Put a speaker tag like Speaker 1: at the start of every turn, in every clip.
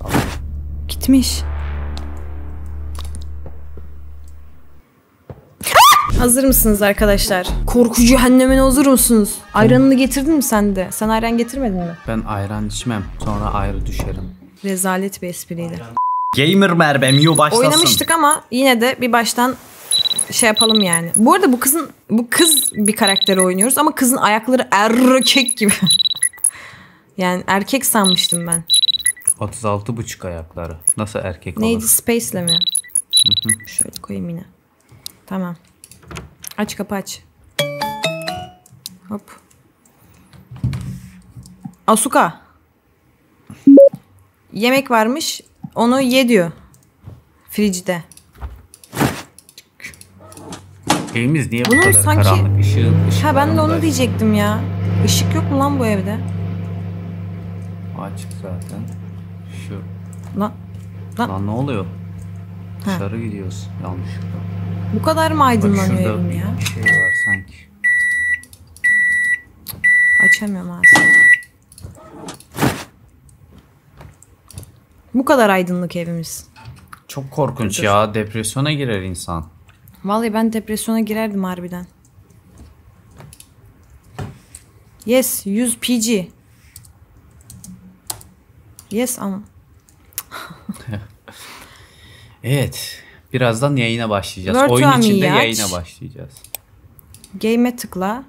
Speaker 1: Al.
Speaker 2: Gitmiş. Hazır mısınız arkadaşlar? Korku cehennemine hazır mısınız? Ayranını getirdin mi sen de? Sen ayran getirmedin mi?
Speaker 1: Ben ayran içmem. Sonra ayrı düşerim.
Speaker 2: Rezalet bir espriydi.
Speaker 1: Gamer Merve Miu başlasın.
Speaker 2: Oynamıştık ama yine de bir baştan şey yapalım yani. Bu arada bu kızın bu kız bir karakteri oynuyoruz ama kızın ayakları erkek gibi. yani erkek sanmıştım ben.
Speaker 1: 36 buçuk ayakları. Nasıl erkek
Speaker 2: Neydi
Speaker 1: olur?
Speaker 2: Space'le mi? Şöyle koyayım yine. Tamam. Aç kapı aç. Hop. Asuka. Yemek varmış. Onu ye diyor. Fricide.
Speaker 1: Evimiz niye bu
Speaker 2: Bunun
Speaker 1: kadar
Speaker 2: sanki-
Speaker 1: karanlık? Işığı, ışık
Speaker 2: Ha ben de onu diyecektim ya. Işık yok mu lan bu evde?
Speaker 1: Açık zaten.
Speaker 2: Lan
Speaker 1: Lan ne oluyor?
Speaker 2: Ha.
Speaker 1: Dışarı gidiyoruz yanlışlıkla.
Speaker 2: bu kadar mı
Speaker 1: Bak
Speaker 2: aydınlanıyor
Speaker 1: şurada
Speaker 2: evim
Speaker 1: bir
Speaker 2: ya?
Speaker 1: şey var sanki.
Speaker 2: Açamıyorum aslında. Bu kadar aydınlık evimiz.
Speaker 1: Çok korkunç ya. Depresyona girer insan.
Speaker 2: Vallahi ben depresyona girerdim harbiden. Yes, 100 PG. Yes ama.
Speaker 1: Evet. Birazdan yayına başlayacağız.
Speaker 2: To
Speaker 1: Oyun içinde
Speaker 2: Ami'yi aç.
Speaker 1: yayına başlayacağız.
Speaker 2: Game'e tıkla.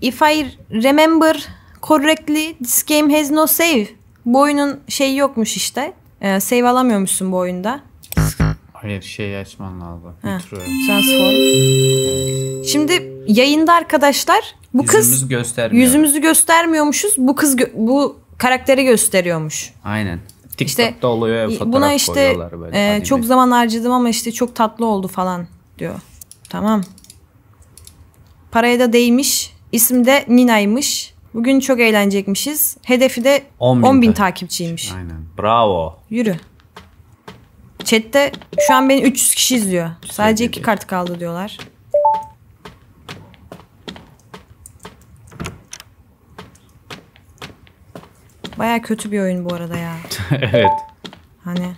Speaker 2: If I remember correctly, this game has no save. Bu oyunun şeyi yokmuş işte. Ee, save alamıyormuşsun bu oyunda.
Speaker 1: Hayır şey açman lazım.
Speaker 2: Ha. Transform. Şimdi yayında arkadaşlar bu kız
Speaker 1: Yüzümüz göstermiyor.
Speaker 2: yüzümüzü göstermiyormuşuz. Bu kız gö- bu karakteri gösteriyormuş.
Speaker 1: Aynen. TikTok'ta
Speaker 2: İşte
Speaker 1: oluyor fotoğraf
Speaker 2: buna işte
Speaker 1: böyle.
Speaker 2: e, çok zaman harcadım ama işte çok tatlı oldu falan diyor. Tamam. Paraya da değmiş. İsmi de Nina'ymış. Bugün çok eğlenecekmişiz. Hedefi de
Speaker 1: 10
Speaker 2: 10
Speaker 1: bin
Speaker 2: bin,
Speaker 1: ta-
Speaker 2: takipçiymiş.
Speaker 1: Aynen. Bravo.
Speaker 2: Yürü. Chat'te şu an beni 300 kişi izliyor. Sadece
Speaker 1: Şey
Speaker 2: iki
Speaker 1: dedi.
Speaker 2: kart kaldı diyorlar. Baya kötü bir oyun bu arada ya.
Speaker 1: evet.
Speaker 2: Hani.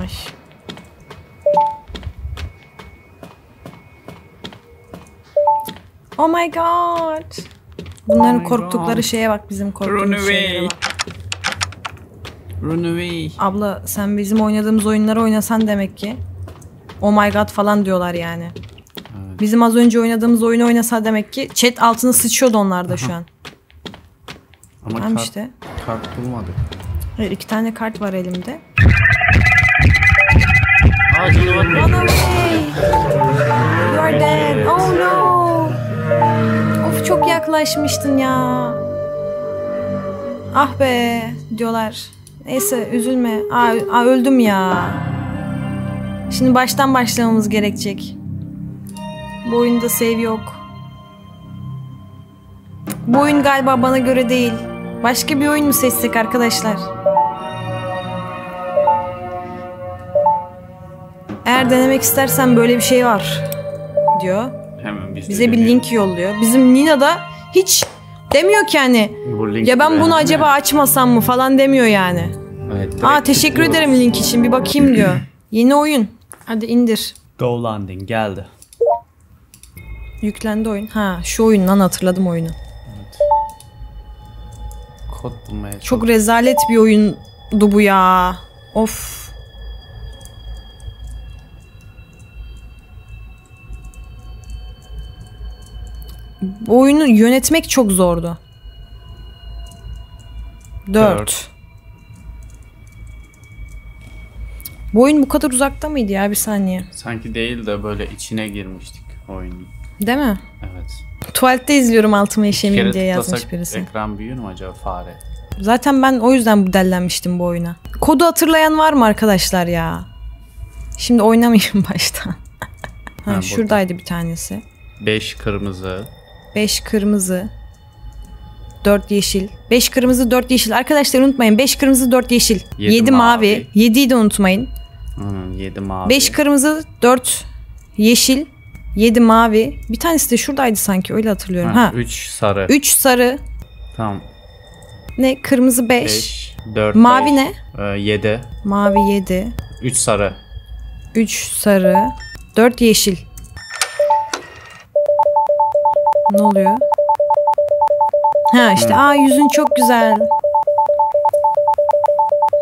Speaker 2: Ay. Oh my god. Bunların
Speaker 1: Oh my
Speaker 2: korktukları
Speaker 1: God.
Speaker 2: şeye bak bizim
Speaker 1: Run
Speaker 2: korktuğumuz şeylere
Speaker 1: away.
Speaker 2: bak.
Speaker 1: Run away.
Speaker 2: Abla sen bizim oynadığımız oyunları oynasan demek ki. Oh my god falan diyorlar yani. Bizim az önce oynadığımız oyunu oynasa demek ki chat altına sıçıyordu onlar da şu an.
Speaker 1: Ama
Speaker 2: Tamam
Speaker 1: kart,
Speaker 2: işte.
Speaker 1: kart bulmadık.
Speaker 2: Hayır iki tane kart var elimde.
Speaker 1: Aa
Speaker 2: Run away. You are dead. Oh no. Of çok yaklaşmıştın ya. Ah be diyorlar. Neyse üzülme. Aa, aa, öldüm ya. Şimdi baştan başlamamız gerekecek. Bu oyunda save yok. Bu oyun galiba bana göre değil. Başka bir oyun mu seçsek arkadaşlar? Eğer denemek istersen böyle bir şey var diyor.
Speaker 1: Hemen biz
Speaker 2: Bize bir
Speaker 1: deneyelim.
Speaker 2: link yolluyor. Bizim Nina da hiç demiyor ki hani
Speaker 1: Bu link
Speaker 2: ya ben bunu
Speaker 1: beğendim.
Speaker 2: acaba açmasam mı falan demiyor yani.
Speaker 1: Evet,
Speaker 2: Aa teşekkür
Speaker 1: tıklıyoruz.
Speaker 2: ederim link için bir bakayım diyor. Yeni oyun. Hadi indir.
Speaker 1: Go Landing geldi.
Speaker 2: Yüklendi oyun. Ha şu oyun lan hatırladım oyunu.
Speaker 1: Kod bulmaya
Speaker 2: Çok
Speaker 1: çok
Speaker 2: rezalet bir oyundu bu ya. Of. Bu oyunu yönetmek çok zordu. Dört.
Speaker 1: Dört.
Speaker 2: Bu oyun bu kadar uzakta mıydı ya bir saniye?
Speaker 1: sanki değil de böyle içine girmiştik oyunun.
Speaker 2: Değil mi?
Speaker 1: Evet.
Speaker 2: Tuvalette izliyorum altıma işemeyeyim diye yazmış birisi.
Speaker 1: ekran büyür mü acaba fare?
Speaker 2: Zaten ben o yüzden dellenmiştim bu oyuna. Kodu hatırlayan var mı arkadaşlar ya? Şimdi oynamayayım baştan. ha,
Speaker 1: burada.
Speaker 2: şuradaydı bir tanesi.
Speaker 1: 5 kırmızı.
Speaker 2: 5 kırmızı. 4 yeşil. 5 kırmızı 4 yeşil. Arkadaşlar unutmayın 5 kırmızı 4 yeşil.
Speaker 1: Yedi
Speaker 2: 7 mavi.
Speaker 1: mavi.
Speaker 2: 7'yi de unutmayın.
Speaker 1: Hmm, 7 mavi.
Speaker 2: 5 kırmızı 4 yeşil. 7 mavi. Bir tanesi de şuradaydı sanki öyle hatırlıyorum. Ha.
Speaker 1: 3 sarı.
Speaker 2: 3 sarı.
Speaker 1: Tamam.
Speaker 2: Ne? Kırmızı 5.
Speaker 1: 5. 4.
Speaker 2: Mavi ne?
Speaker 1: 7.
Speaker 2: Mavi 7.
Speaker 1: 3 sarı.
Speaker 2: 3 sarı. 4 yeşil. Ne oluyor? Ha işte aa yüzün çok güzel.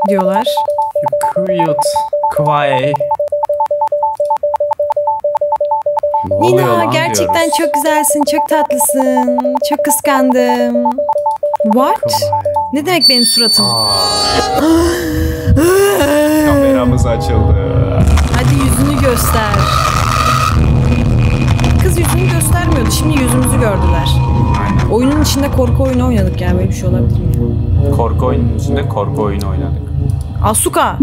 Speaker 2: Diyorlar.
Speaker 1: Cute. Kawaii. Ne oluyor
Speaker 2: Nina
Speaker 1: lan
Speaker 2: gerçekten
Speaker 1: diyoruz.
Speaker 2: çok güzelsin, çok tatlısın. Çok kıskandım. What? Ne demek benim suratım?
Speaker 1: Kameramız açıldı.
Speaker 2: Hadi yüzünü göster. Kız yüzünü göstermiyordu. Şimdi yüzümüzü gördüler. Oyunun içinde korku oyunu oynadık ya. Böyle bir şey olabilir mi?
Speaker 1: Korku oyunun içinde korku oyunu oynadık.
Speaker 2: Asuka.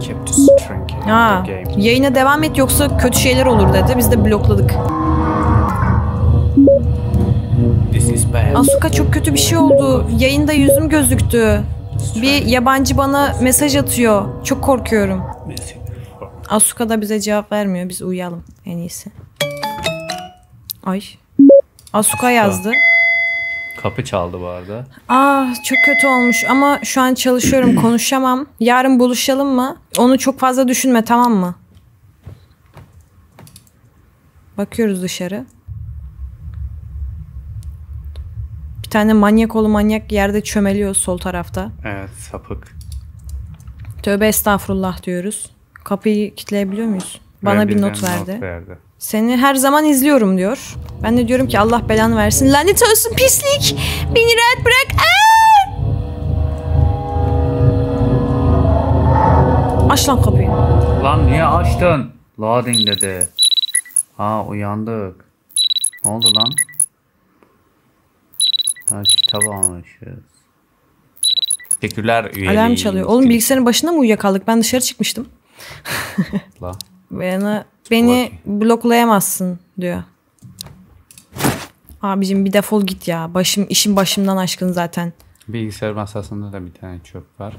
Speaker 1: Kept string in
Speaker 2: Ha, yayına devam et yoksa kötü şeyler olur dedi. Biz de blokladık. Asuka çok kötü bir şey oldu. Yayında yüzüm gözüktü. Bir yabancı bana mesaj atıyor. Çok korkuyorum. Asuka da bize cevap vermiyor. Biz uyuyalım en iyisi. Ay. Asuka yazdı.
Speaker 1: Kapı çaldı bu arada.
Speaker 2: Ah çok kötü olmuş ama şu an çalışıyorum konuşamam. Yarın buluşalım mı? Onu çok fazla düşünme tamam mı? Bakıyoruz dışarı. Bir tane manyak oğlu manyak yerde çömeliyor sol tarafta.
Speaker 1: Evet sapık.
Speaker 2: Tövbe estağfurullah diyoruz. Kapıyı kilitleyebiliyor muyuz? Bana bir not verdi.
Speaker 1: verdi.
Speaker 2: Seni her zaman izliyorum diyor. Ben de diyorum ki Allah belanı versin. Lanet olsun pislik. Beni rahat bırak. Aa! Aç lan kapıyı.
Speaker 1: Lan niye açtın? Loading dedi. Ha uyandık. Ne oldu lan? Ha kitap almışız. Teşekkürler üyeliğiniz
Speaker 2: Alarm çalıyor. Oğlum bilgisayarın başında mı uyuyakaldık? Ben dışarı çıkmıştım.
Speaker 1: La.
Speaker 2: Bana, beni bloklayamazsın diyor. Abicim bir defol git ya. Başım işim başımdan aşkın zaten.
Speaker 1: Bilgisayar masasında da bir tane çöp var.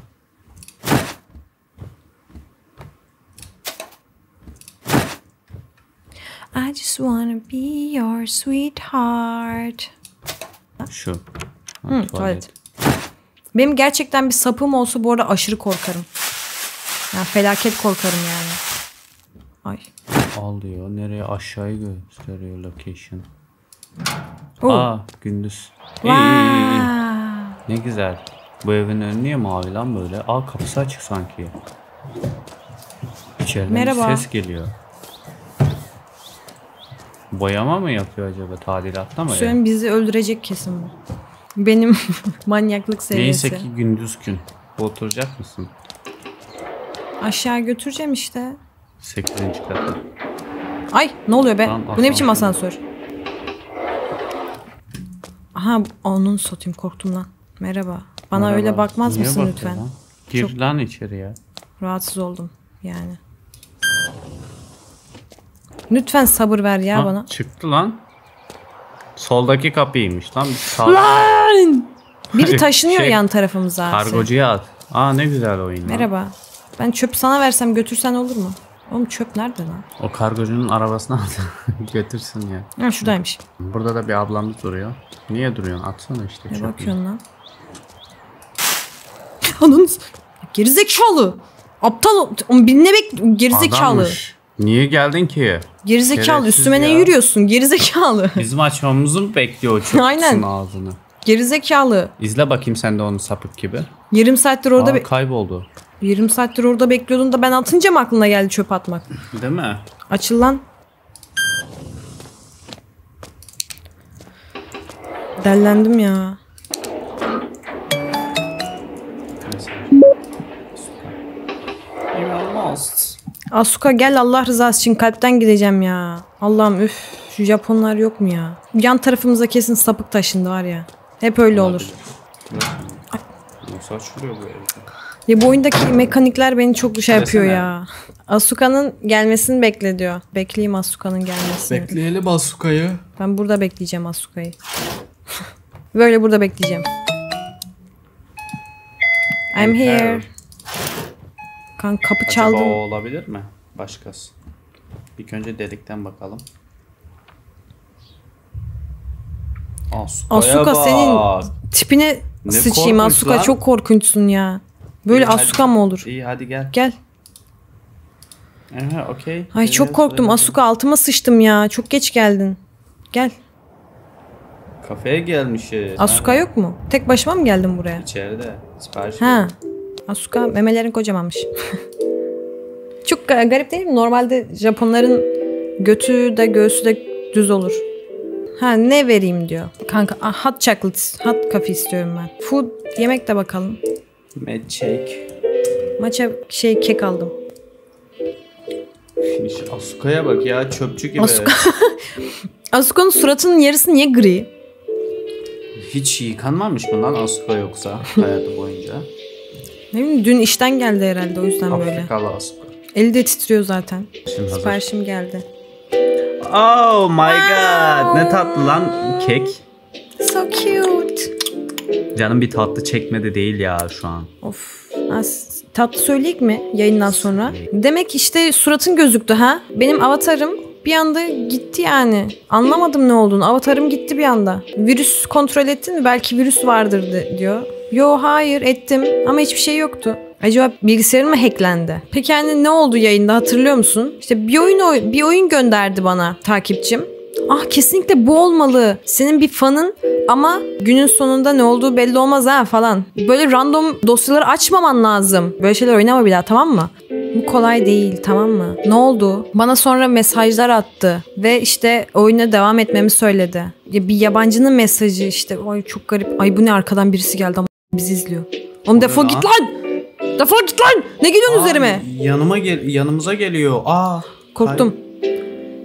Speaker 2: I just wanna be your sweetheart.
Speaker 1: Şu. Ha,
Speaker 2: Hı,
Speaker 1: tuvalet.
Speaker 2: tuvalet. Benim gerçekten bir sapım olsa bu arada aşırı korkarım. Yani felaket korkarım yani. Ay.
Speaker 1: Al diyor. Nereye aşağıyı gösteriyor location.
Speaker 2: Oo.
Speaker 1: Aa gündüz. Ne güzel. Bu evin önü niye mavi lan böyle? Aa kapısı açık sanki. İçeriden
Speaker 2: Merhaba.
Speaker 1: bir ses geliyor. Boyama mı yapıyor acaba? Tadilatta mı? ev?
Speaker 2: Söyleyeyim bizi öldürecek kesin bu. Benim manyaklık seviyesi.
Speaker 1: Neyse ki gündüz gün. Oturacak mısın?
Speaker 2: Aşağı götüreceğim işte.
Speaker 1: 8. kata.
Speaker 2: Ay ne oluyor be?
Speaker 1: Lan,
Speaker 2: Bu ne biçim
Speaker 1: asansör.
Speaker 2: Aha onun satayım korktum lan. Merhaba. Bana öyle
Speaker 1: Merhaba.
Speaker 2: bakmaz
Speaker 1: Niye
Speaker 2: mısın lütfen?
Speaker 1: lan? Gir
Speaker 2: Çok-
Speaker 1: lan içeri ya.
Speaker 2: Rahatsız oldum yani. Lütfen sabır ver ya
Speaker 1: Ha,
Speaker 2: bana.
Speaker 1: Çıktı lan. Soldaki kapıymış lan. Sağ-
Speaker 2: Lan! Biri taşınıyor
Speaker 1: Şey,
Speaker 2: yan tarafımıza.
Speaker 1: Kargocuya at. Aa ne güzel oyun. lan.
Speaker 2: Merhaba. Ben çöp sana versem götürsen olur mu? Oğlum çöp nerede lan?
Speaker 1: O kargocunun arabasına. Götürsün ya.
Speaker 2: Ha şuradaymış.
Speaker 1: Burada da bir ablamız duruyor. Niye duruyorsun? Atsana işte.
Speaker 2: Ne bakıyorsun lan? Ananı s- Gerizekalı. Aptal bir ne bek gerizekalı.
Speaker 1: Adammış. Niye geldin ki?
Speaker 2: Gerizekalı
Speaker 1: Şerefsiz
Speaker 2: üstüme ne
Speaker 1: ya.
Speaker 2: yürüyorsun? Gerizekalı.
Speaker 1: Bizim açmamızı mı bekliyor o çöp
Speaker 2: Aynen.
Speaker 1: ağzını?
Speaker 2: Gerizekalı.
Speaker 1: İzle bakayım sen de onu sapık gibi.
Speaker 2: Yarım saattir orada
Speaker 1: Aa, kayboldu.
Speaker 2: Yarım saattir orada bekliyordun da ben atınca mı aklına geldi çöp atmak?
Speaker 1: Değil mi?
Speaker 2: Açıl lan. Dellendim ya. Asuka gel Allah rızası için kalpten gideceğim ya. Allah'ım üf şu Japonlar yok mu ya? Yan tarafımıza kesin sapık taşındı var ya. Hep öyle olur.
Speaker 1: Nasıl açılıyor bu evde?
Speaker 2: Ya bu oyundaki mekanikler beni çok şey yapıyor ya. Asuka'nın gelmesini bekle diyor. Bekleyeyim Asuka'nın gelmesini.
Speaker 3: Bekleyelim Asuka'yı.
Speaker 2: Ben burada bekleyeceğim Asuka'yı. Böyle burada bekleyeceğim. I'm here. Kan kapı
Speaker 1: çaldı.
Speaker 2: Acaba
Speaker 1: o olabilir mi? Başkası. İlk önce delikten bakalım. Asuka'ya
Speaker 2: Asuka
Speaker 1: bak.
Speaker 2: senin tipine
Speaker 1: ne
Speaker 2: sıçayım Asuka
Speaker 1: lan.
Speaker 2: çok korkunçsun ya. Böyle
Speaker 1: İyi, hadi.
Speaker 2: Asuka mı olur?
Speaker 1: İyi hadi gel.
Speaker 2: Gel.
Speaker 1: Aha, okey.
Speaker 2: Ay çok korktum. Asuka altıma sıçtım ya. Çok geç geldin. Gel.
Speaker 1: Kafeye gelmişiz.
Speaker 2: Asuka yok mu? Tek başıma mı geldin buraya?
Speaker 1: İçeride. Sipariş
Speaker 2: Ha. Asuka memelerin kocamanmış. Çok ga- garip değil mi? Normalde Japonların götü de göğsü de düz olur. Ha ne vereyim diyor. Kanka ah, hot chocolate, hot coffee istiyorum ben. Food yemek de bakalım.
Speaker 1: Mad shake.
Speaker 2: Maça şey kek aldım.
Speaker 1: Asuka'ya bak ya çöpçü gibi.
Speaker 2: Asuka. Asuka'nın suratının yarısı niye gri?
Speaker 1: Hiç yıkanmamış mı lan Asuka yoksa hayatı boyunca?
Speaker 2: Ne bileyim dün işten geldi herhalde o yüzden böyle.
Speaker 1: Afrikalı Asuka.
Speaker 2: Eli de titriyor zaten.
Speaker 1: Şimdi hazır.
Speaker 2: Siparişim geldi.
Speaker 1: Oh my god. Ne tatlı lan kek.
Speaker 2: So cute.
Speaker 1: Canım bir tatlı çekmedi değil ya şu an.
Speaker 2: Of. Az tatlı söyleyeyim mi yayından sonra? Demek işte suratın gözüktü ha? Benim avatarım bir anda gitti yani. Anlamadım ne olduğunu. Avatarım gitti bir anda. Virüs kontrol ettin mi? Belki virüs vardır diyor. Yo hayır ettim ama hiçbir şey yoktu. Acaba bilgisayarım mı hacklendi? Peki yani ne oldu yayında hatırlıyor musun? İşte bir oyun oy- bir oyun gönderdi bana takipçim. Ah kesinlikle bu olmalı. Senin bir fanın ama günün sonunda ne olduğu belli olmaz ha falan. Böyle random dosyaları açmaman lazım. Böyle şeyler oynama bir daha tamam mı? Bu kolay değil tamam mı? Ne oldu? Bana sonra mesajlar attı ve işte oyuna devam etmemi söyledi. Ya bir yabancının mesajı işte. Ay çok garip. Ay bu ne arkadan birisi geldi ama bizi izliyor. Oğlum defol git lan. Defol git lan. Ne geliyorsun
Speaker 1: Aa,
Speaker 2: üzerime?
Speaker 1: Yanıma gel yanımıza geliyor. Aa.
Speaker 2: Korktum.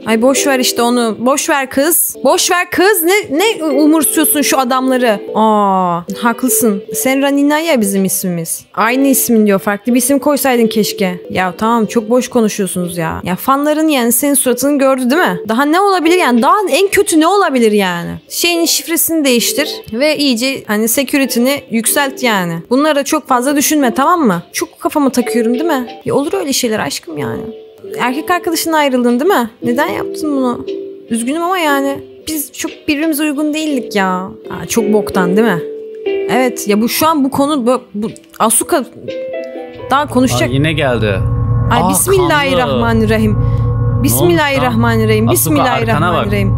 Speaker 2: Ay boş ver işte onu. Boş ver kız. Boş ver kız. Ne ne umursuyorsun şu adamları? Aa, haklısın. Senra Nina ya bizim ismimiz. Aynı ismin diyor. Farklı bir isim koysaydın keşke. Ya tamam çok boş konuşuyorsunuz ya. Ya fanların yani senin suratını gördü değil mi? Daha ne olabilir yani? Daha en kötü ne olabilir yani? Şeyin şifresini değiştir ve iyice hani security'ni yükselt yani. Bunları da çok fazla düşünme tamam mı? Çok kafama takıyorum değil mi? Ya olur öyle şeyler aşkım yani. Erkek arkadaşına ayrıldın değil mi? Neden yaptın bunu? Üzgünüm ama yani biz çok birbirimize uygun değildik ya. Aa, çok boktan değil mi? Evet ya bu şu an bu konu bu, bu Asuka daha konuşacak.
Speaker 1: Aa, yine geldi.
Speaker 2: Ay
Speaker 1: Aa,
Speaker 2: Bismillahirrahmanirrahim. Bismillahirrahmanirrahim.
Speaker 1: Asuka,
Speaker 2: Bismillahirrahmanirrahim.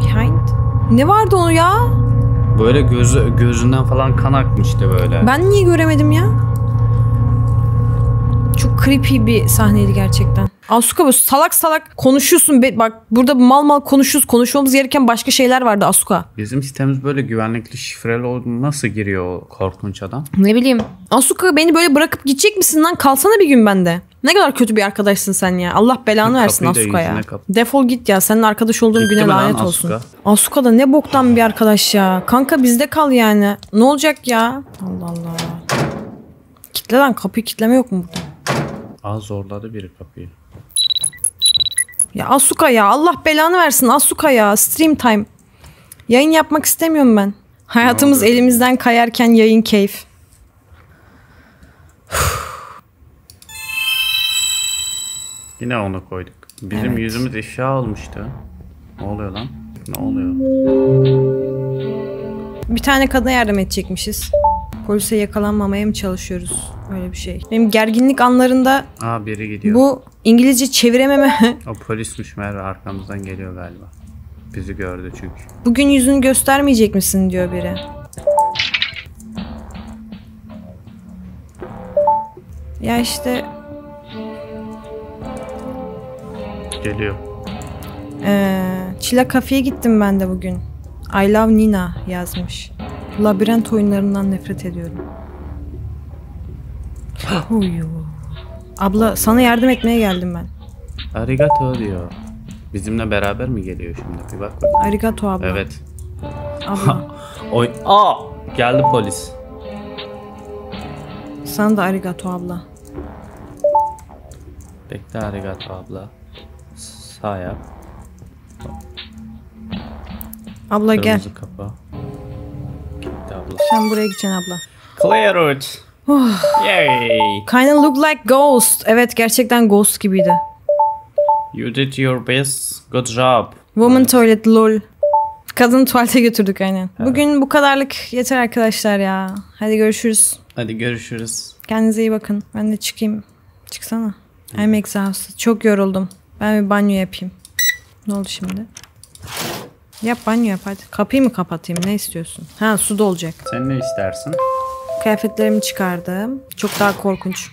Speaker 2: Behind? Ne vardı onu ya?
Speaker 1: Böyle gözü gözünden falan kan akmıştı böyle.
Speaker 2: Ben niye göremedim ya? Çok creepy bir sahneydi gerçekten. Asuka böyle salak salak konuşuyorsun. Be- Bak burada mal mal konuşuyoruz. Konuşmamız gereken başka şeyler vardı Asuka.
Speaker 1: Bizim sitemiz böyle güvenlikli şifreli oldu. Nasıl giriyor o korkunç adam?
Speaker 2: Ne bileyim. Asuka beni böyle bırakıp gidecek misin lan? Kalsana bir gün bende. Ne kadar kötü bir arkadaşsın sen ya. Allah belanı
Speaker 1: Kapıyı
Speaker 2: versin Asuka ya.
Speaker 1: kap-
Speaker 2: Defol git ya. Senin arkadaş olduğun
Speaker 1: Gitti
Speaker 2: güne lanet
Speaker 1: Asuka?
Speaker 2: olsun. Asuka da ne boktan bir arkadaş ya. Kanka bizde kal yani. Ne olacak ya? Allah Allah. Kitle lan kapıyı kitleme yok mu burada?
Speaker 1: Aa zorladı biri kapıyı.
Speaker 2: Ya Asuka ya Allah belanı versin Asuka ya stream time. Yayın yapmak istemiyorum ben. Hayatımız elimizden kayarken yayın keyif.
Speaker 1: Yine onu koyduk. Bizim
Speaker 2: Evet.
Speaker 1: yüzümüz ifşa olmuştu. Ne oluyor lan? Ne oluyor?
Speaker 2: Bir tane kadına yardım edecekmişiz. Polise yakalanmamaya mı çalışıyoruz? Öyle bir şey. Benim gerginlik anlarında
Speaker 1: Aa biri gidiyor.
Speaker 2: bu İngilizce çevirememe
Speaker 1: O polismiş Merve arkamızdan geliyor galiba. Bizi gördü çünkü.
Speaker 2: bugün yüzünü göstermeyecek misin diyor biri. Ya işte
Speaker 1: Geliyor.
Speaker 2: Ee, Çila kafeye gittim ben de bugün. I love Nina yazmış. Labirent oyunlarından nefret ediyorum. Huyu. Abla sana yardım etmeye geldim ben.
Speaker 1: Arigato diyor. Bizimle beraber mi geliyor şimdi? Bir bak bakayım.
Speaker 2: Arigato abla.
Speaker 1: Evet.
Speaker 2: Abla.
Speaker 1: Oy. Aa! Geldi polis.
Speaker 2: sana da arigato abla.
Speaker 1: Bekle arigato abla. Sağ yap.
Speaker 2: Abla gel.
Speaker 1: Kırmızı kapı. Gitti abla.
Speaker 2: Sen buraya gideceksin abla.
Speaker 1: Clear it. Yay.
Speaker 2: Kinda look like ghost. Evet gerçekten ghost gibiydi.
Speaker 1: You did your best. Good job.
Speaker 2: Woman toilet lol. Kadın tuvalete götürdük aynen. Bugün bu kadarlık yeter arkadaşlar ya. Hadi görüşürüz.
Speaker 1: Hadi görüşürüz.
Speaker 2: Kendinize iyi bakın. Ben de çıkayım. Çıksana. I'm exhausted. Çok yoruldum. Ben bir banyo yapayım. Ne oldu şimdi? Yap banyo yap hadi. Kapıyı mı kapatayım? Ne istiyorsun? Ha su dolacak.
Speaker 1: Sen ne istersin?
Speaker 2: Kıyafetlerimi çıkardım. Çok daha korkunç.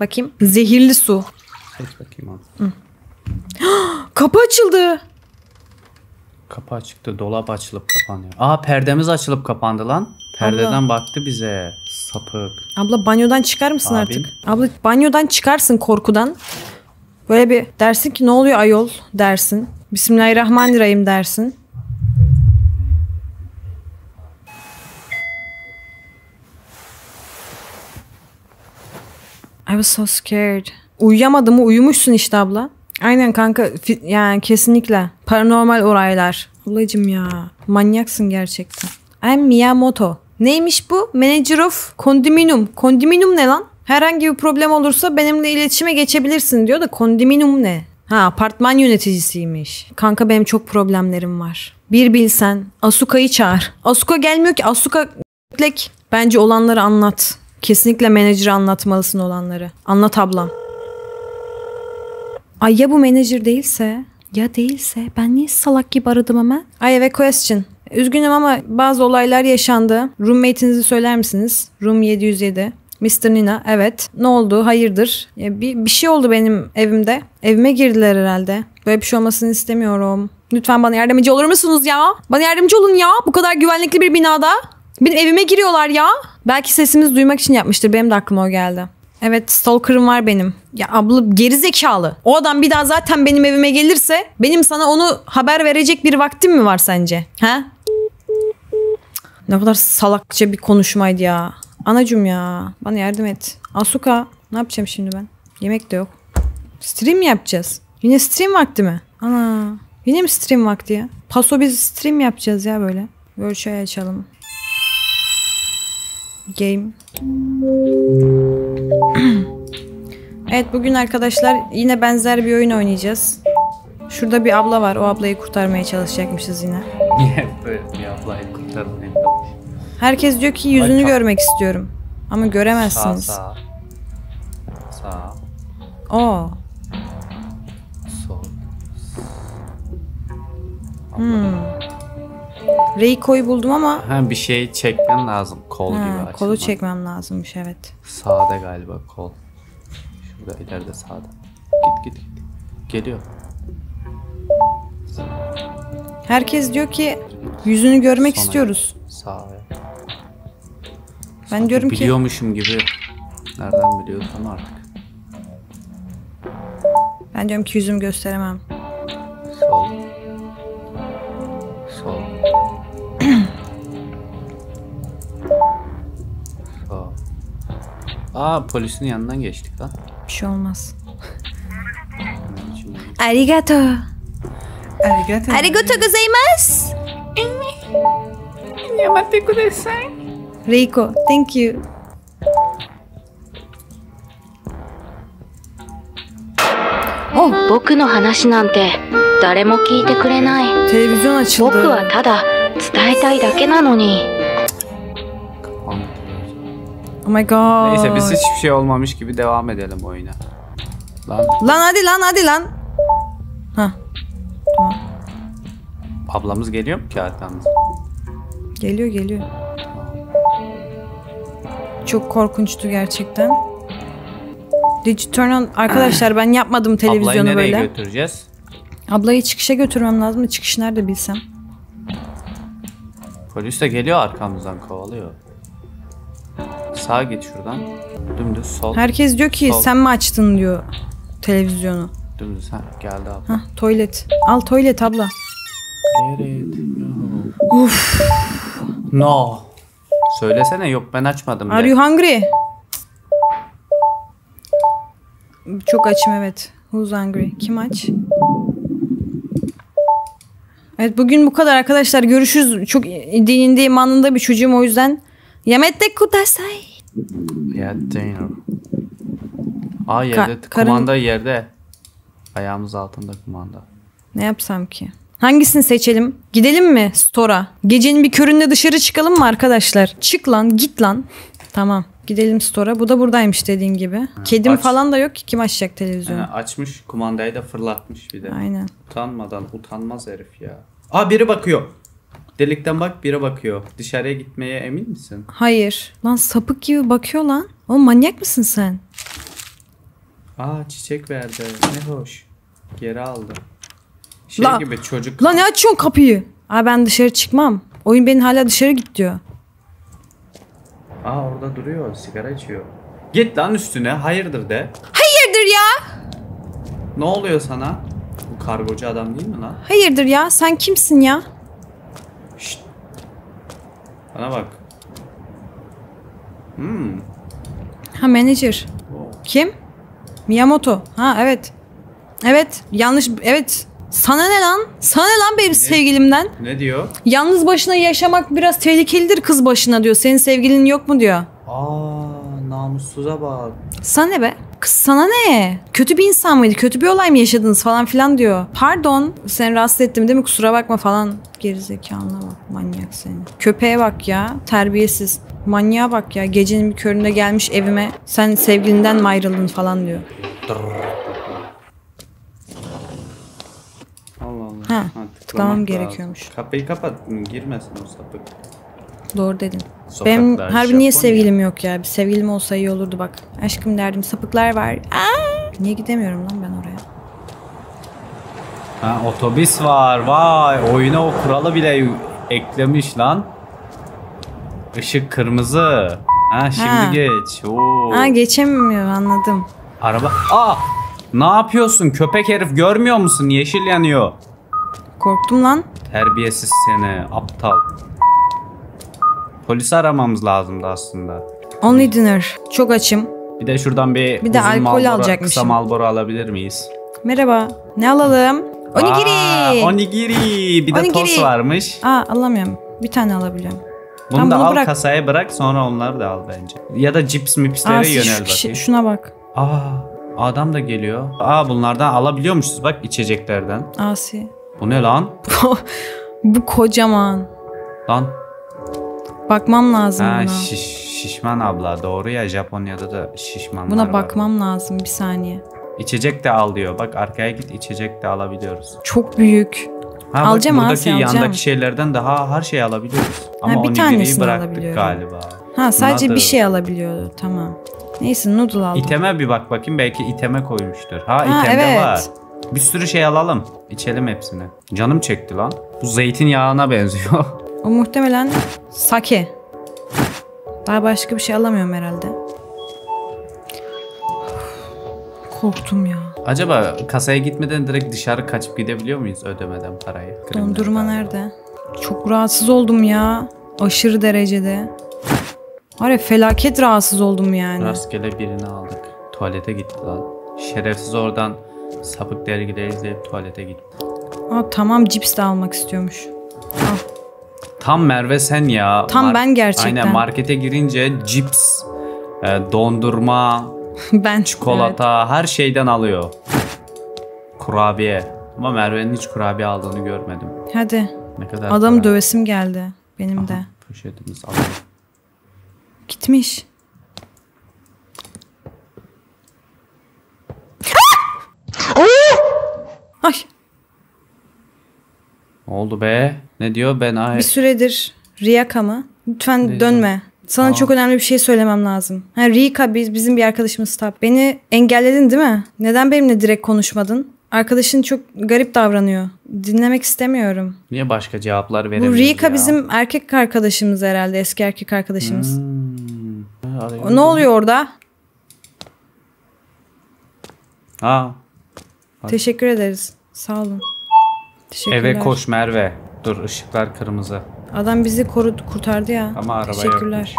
Speaker 2: Bakayım. Zehirli su.
Speaker 1: Seç bakayım abi.
Speaker 2: Kapı açıldı.
Speaker 1: Kapı açıktı. Dolap açılıp kapanıyor. Aa perdemiz açılıp kapandı lan. Perdeden baktı bize. Sapık.
Speaker 2: Abla banyodan çıkar mısın
Speaker 1: Abi.
Speaker 2: artık? Abla banyodan çıkarsın korkudan. Böyle bir dersin ki ne oluyor ayol dersin. Bismillahirrahmanirrahim dersin. I was so scared. Uyuyamadı mı? Uyumuşsun işte abla. Aynen kanka. Yani kesinlikle. Paranormal olaylar. Ablacım ya. Manyaksın gerçekten. I'm Miyamoto. Neymiş bu? Manager of Condominium. Condominium ne lan? Herhangi bir problem olursa benimle iletişime geçebilirsin diyor da Condominium ne? Ha apartman yöneticisiymiş. Kanka benim çok problemlerim var. Bir bilsen Asuka'yı çağır. Asuka gelmiyor ki. Asuka Lek. Bence olanları anlat. Kesinlikle menajere anlatmalısın olanları. Anlat ablam. Ay ya bu menajer değilse? Ya değilse? Ben niye salak gibi aradım hemen? Ay ve question. Üzgünüm ama bazı olaylar yaşandı. Roommate'inizi söyler misiniz? Room 707. Mr. Nina evet. Ne oldu? Hayırdır? Ya bir, bir şey oldu benim evimde. Evime girdiler herhalde. Böyle bir şey olmasını istemiyorum. Lütfen bana yardımcı olur musunuz ya? Bana yardımcı olun ya. Bu kadar güvenlikli bir binada. Benim evime giriyorlar ya. Belki sesimizi duymak için yapmıştır. Benim de aklıma o geldi. Evet stalker'ım var benim. Ya abla geri zekalı. O adam bir daha zaten benim evime gelirse benim sana onu haber verecek bir vaktim mi var sence? Ha? Ne kadar salakça bir konuşmaydı ya. Anacım ya. Bana yardım et. Asuka. Ne yapacağım şimdi ben? Yemek de yok. Stream yapacağız? Yine stream vakti mi? Ana. Yine mi stream vakti ya? Paso biz stream yapacağız ya böyle. Böyle şey açalım. Game. evet bugün arkadaşlar yine benzer bir oyun oynayacağız. Şurada bir abla var. O ablayı kurtarmaya çalışacakmışız yine.
Speaker 1: Böyle bir ablayı kurtarmaya?
Speaker 2: Herkes diyor ki yüzünü
Speaker 1: Ay,
Speaker 2: görmek istiyorum. Ama
Speaker 1: Sağ
Speaker 2: göremezsiniz.
Speaker 1: sağ. Sağ.
Speaker 2: Oo.
Speaker 1: Sol.
Speaker 2: Reiko'yu buldum ama
Speaker 1: Ha bir şey çekmen lazım. Kol gibi
Speaker 2: ha,
Speaker 1: açılma.
Speaker 2: kolu çekmem lazımmış evet.
Speaker 1: Sağda galiba kol. Şurada ileride sağda. Git git git. Geliyor.
Speaker 2: Herkes diyor ki yüzünü görmek
Speaker 1: Sona
Speaker 2: istiyoruz.
Speaker 1: Sağa.
Speaker 2: Ben diyorum ki
Speaker 1: Biliyormuşum gibi. Nereden biliyorsun artık.
Speaker 2: ben diyorum ki yüzümü gösteremem.
Speaker 1: Sol. Sol. Sol. Aa polisin yanından geçtik lan.
Speaker 2: Bir şey olmaz. Arigato.
Speaker 1: Arigato.
Speaker 2: Arigato gozaimasu. Reiko, thank you.
Speaker 3: 僕の話なんて誰も聞いてくれない
Speaker 2: Televizyon açıldı.
Speaker 3: 僕はただ伝えたいだけなのに
Speaker 2: Oh my god.
Speaker 1: Neyse biz hiçbir şey olmamış gibi devam edelim oyuna. Lan
Speaker 2: Lan hadi lan hadi lan. Ha
Speaker 1: ablamız geliyor mu ki arkamız?
Speaker 2: geliyor geliyor. Çok korkunçtu gerçekten. Did you turn on? Arkadaşlar ben yapmadım
Speaker 1: Ablayı
Speaker 2: televizyonu
Speaker 1: nereye
Speaker 2: böyle.
Speaker 1: götüreceğiz?
Speaker 2: Ablayı çıkışa götürmem lazım çıkış nerede bilsem.
Speaker 1: Polis de geliyor arkamızdan kovalıyor. Sağa git şuradan. Dümdüz sol.
Speaker 2: Herkes diyor ki
Speaker 1: Sol.
Speaker 2: sen mi açtın diyor televizyonu.
Speaker 1: Dümdüz ha geldi abla.
Speaker 2: Hah tuvalet. Al tuvalet abla.
Speaker 1: Nereye? Uf. No. Söylesene yok ben açmadım.
Speaker 2: Are
Speaker 1: de.
Speaker 2: you hungry? Çok açım evet. Who's hungry? Kim aç? Evet bugün bu kadar arkadaşlar. Görüşürüz. Çok dininde imanında bir çocuğum o yüzden. Yamette kudasai.
Speaker 1: Dinner. Aa yerde
Speaker 2: karın-
Speaker 1: kumanda yerde. Ayağımız altında kumanda.
Speaker 2: Ne yapsam ki? Hangisini seçelim? Gidelim mi store'a? Gecenin bir köründe dışarı çıkalım mı arkadaşlar? Çık lan git lan. Tamam gidelim store'a. Bu da buradaymış dediğin gibi. Kedim
Speaker 1: aç.
Speaker 2: falan da yok ki kim açacak televizyonu?
Speaker 1: Ha, açmış kumandayı da fırlatmış bir de.
Speaker 2: Aynen.
Speaker 1: Utanmadan utanmaz herif ya. Aa biri bakıyor. Delikten bak biri bakıyor. Dışarıya gitmeye emin misin?
Speaker 2: Hayır. Lan sapık gibi bakıyor lan. Oğlum manyak mısın sen?
Speaker 1: Aa çiçek verdi. Ne hoş. Geri aldı. Şey
Speaker 2: La-
Speaker 1: gibi çocuk.
Speaker 2: Lan ne açıyorsun kapıyı? Aa ben dışarı çıkmam. Oyun beni hala dışarı git diyor.
Speaker 1: Aa orada duruyor sigara içiyor. Git lan üstüne hayırdır de.
Speaker 2: Hayırdır ya?
Speaker 1: Ne oluyor sana? Bu kargocu adam değil mi lan?
Speaker 2: Hayırdır ya? Sen kimsin ya?
Speaker 1: Şşt. Bana bak. Hmm.
Speaker 2: Ha manager.
Speaker 1: o.
Speaker 2: Kim? Miyamoto. Ha evet. Evet yanlış evet. Sana ne lan? Sana ne lan benim sevgilimden?
Speaker 1: Ne diyor?
Speaker 2: Yalnız başına yaşamak biraz tehlikelidir kız başına diyor. Senin sevgilin yok mu diyor.
Speaker 1: Aa namussuza bak.
Speaker 2: Sana ne be? Kız sana ne? Kötü bir insan mıydı? Kötü bir olay mı yaşadınız falan filan diyor. Pardon seni rahatsız ettim değil mi? Kusura bakma falan. Gerizekalına bak manyak seni. Köpeğe bak ya terbiyesiz. Manyağa bak ya gecenin bir köründe gelmiş evime. Sen sevgilinden mi ayrıldın falan diyor.
Speaker 1: Allah
Speaker 2: Ha,
Speaker 1: tıklamak
Speaker 2: tıklamam
Speaker 1: lazım.
Speaker 2: gerekiyormuş.
Speaker 1: Kapıyı kapat. Girmesin o sapık.
Speaker 2: Doğru dedin.
Speaker 1: Sokaklar,
Speaker 2: Benim harbi niye sevgilim yok ya? Bir sevgilim olsa iyi olurdu bak. Aşkım derdim sapıklar var. Aa! Niye gidemiyorum lan ben oraya?
Speaker 1: Ha otobüs var. Vay oyuna o kuralı bile eklemiş lan. Işık kırmızı. Ha şimdi
Speaker 2: Ha.
Speaker 1: geç. Oo.
Speaker 2: Aa geçemiyor anladım.
Speaker 1: Araba. Aa! Ne yapıyorsun köpek herif görmüyor musun? Yeşil yanıyor.
Speaker 2: Korktum lan.
Speaker 1: Terbiyesiz seni aptal. Polisi aramamız lazımdı aslında.
Speaker 2: Only dinner. Çok açım.
Speaker 1: Bir de şuradan bir,
Speaker 2: Bir de alkol
Speaker 1: Marlboro,
Speaker 2: alacakmışım.
Speaker 1: Kısa Malboro alabilir miyiz?
Speaker 2: Merhaba. Ne alalım? Onigiri.
Speaker 1: Aa, onigiri. Bir de
Speaker 2: Onigiri.
Speaker 1: tost varmış.
Speaker 2: Aa alamıyorum. Bir tane alabiliyorum.
Speaker 1: Bunu
Speaker 2: Tamam,
Speaker 1: da
Speaker 2: bunu
Speaker 1: al
Speaker 2: bırak.
Speaker 1: kasaya bırak sonra onları da al bence. Ya da cips mipslere
Speaker 2: Aa,
Speaker 1: yönel
Speaker 2: şu,
Speaker 1: bakayım.
Speaker 2: şuna bak.
Speaker 1: Aa adam da geliyor. Aa bunlardan alabiliyormuşuz bak içeceklerden.
Speaker 2: Asi.
Speaker 1: Bu ne lan?
Speaker 2: Bu kocaman.
Speaker 1: Lan.
Speaker 2: Bakmam lazım
Speaker 1: Ha,
Speaker 2: buna.
Speaker 1: şiş, şişman abla doğru ya Japonya'da da şişmanlar
Speaker 2: Buna
Speaker 1: var.
Speaker 2: bakmam lazım bir saniye.
Speaker 1: İçecek de al diyor. Bak arkaya git içecek de alabiliyoruz.
Speaker 2: Çok büyük.
Speaker 1: Ha,
Speaker 2: Alacağım
Speaker 1: bak, buradaki
Speaker 2: alacağım.
Speaker 1: yandaki şeylerden daha her şeyi alabiliyoruz. Ama
Speaker 2: bir
Speaker 1: onigiriyi
Speaker 2: tanesini
Speaker 1: bıraktık galiba.
Speaker 2: Ha sadece
Speaker 1: Noodle.
Speaker 2: bir şey alabiliyordu. Tamam. Neyse noodle aldım.
Speaker 1: İteme bir bak bakayım belki iteme koymuştur. Ha,
Speaker 2: Ha,
Speaker 1: itemde
Speaker 2: evet.
Speaker 1: var. Bir sürü şey alalım. İçelim hepsini. Canım çekti lan. Bu zeytinyağına benziyor.
Speaker 2: O muhtemelen sake. Daha başka bir şey alamıyorum herhalde. Korktum ya.
Speaker 1: Acaba kasaya gitmeden direkt dışarı kaçıp gidebiliyor muyuz ödemeden parayı?
Speaker 2: Dondurma
Speaker 1: Kremler
Speaker 2: nerede? Çok rahatsız oldum ya. Aşırı derecede. Var ya felaket rahatsız oldum yani.
Speaker 1: Rastgele birini aldık. Tuvalete gitti lan. Şerefsiz oradan sapık dergileri izleyip tuvalete gitti.
Speaker 2: Aa, tamam cips de almak istiyormuş. Al.
Speaker 1: Tam Merve sen ya.
Speaker 2: Tam ben gerçekten.
Speaker 1: Aynen markete girince cips, e, dondurma,
Speaker 2: ben.
Speaker 1: çikolata her şeyden alıyor. Kurabiye. Ama Merve'nin hiç kurabiye aldığını görmedim.
Speaker 2: Evet. Hadi.
Speaker 1: Ne kadar
Speaker 2: Adam
Speaker 1: para.
Speaker 2: dövesim geldi. Benim de.
Speaker 1: Poşetimiz alalım.
Speaker 2: Gitmiş. Ay
Speaker 1: Ne oldu be? Ne diyor? Ben ay
Speaker 2: bir süredir Riyaka mı? Lütfen
Speaker 1: Ne
Speaker 2: dönme. Sana
Speaker 1: Aa.
Speaker 2: çok önemli bir şey söylemem lazım. Ha, Rika biz, bizim bir arkadaşımız Tap. Beni engelledin değil mi? Neden benimle direkt konuşmadın? Arkadaşın çok garip davranıyor. Dinlemek istemiyorum.
Speaker 1: niye başka cevaplar
Speaker 2: Bu
Speaker 1: veremiyoruz
Speaker 2: Rika
Speaker 1: ya?
Speaker 2: bizim erkek arkadaşımız herhalde. Eski erkek arkadaşımız.
Speaker 1: Hmm.
Speaker 2: Ne oluyor orada?
Speaker 1: Ha,
Speaker 2: Teşekkür ederiz. Sağ olun. Teşekkürler.
Speaker 1: eve koş Merve. Dur ışıklar kırmızı.
Speaker 2: Adam bizi korudu, kurtardı ya.
Speaker 1: Ama araba
Speaker 2: Teşekkürler.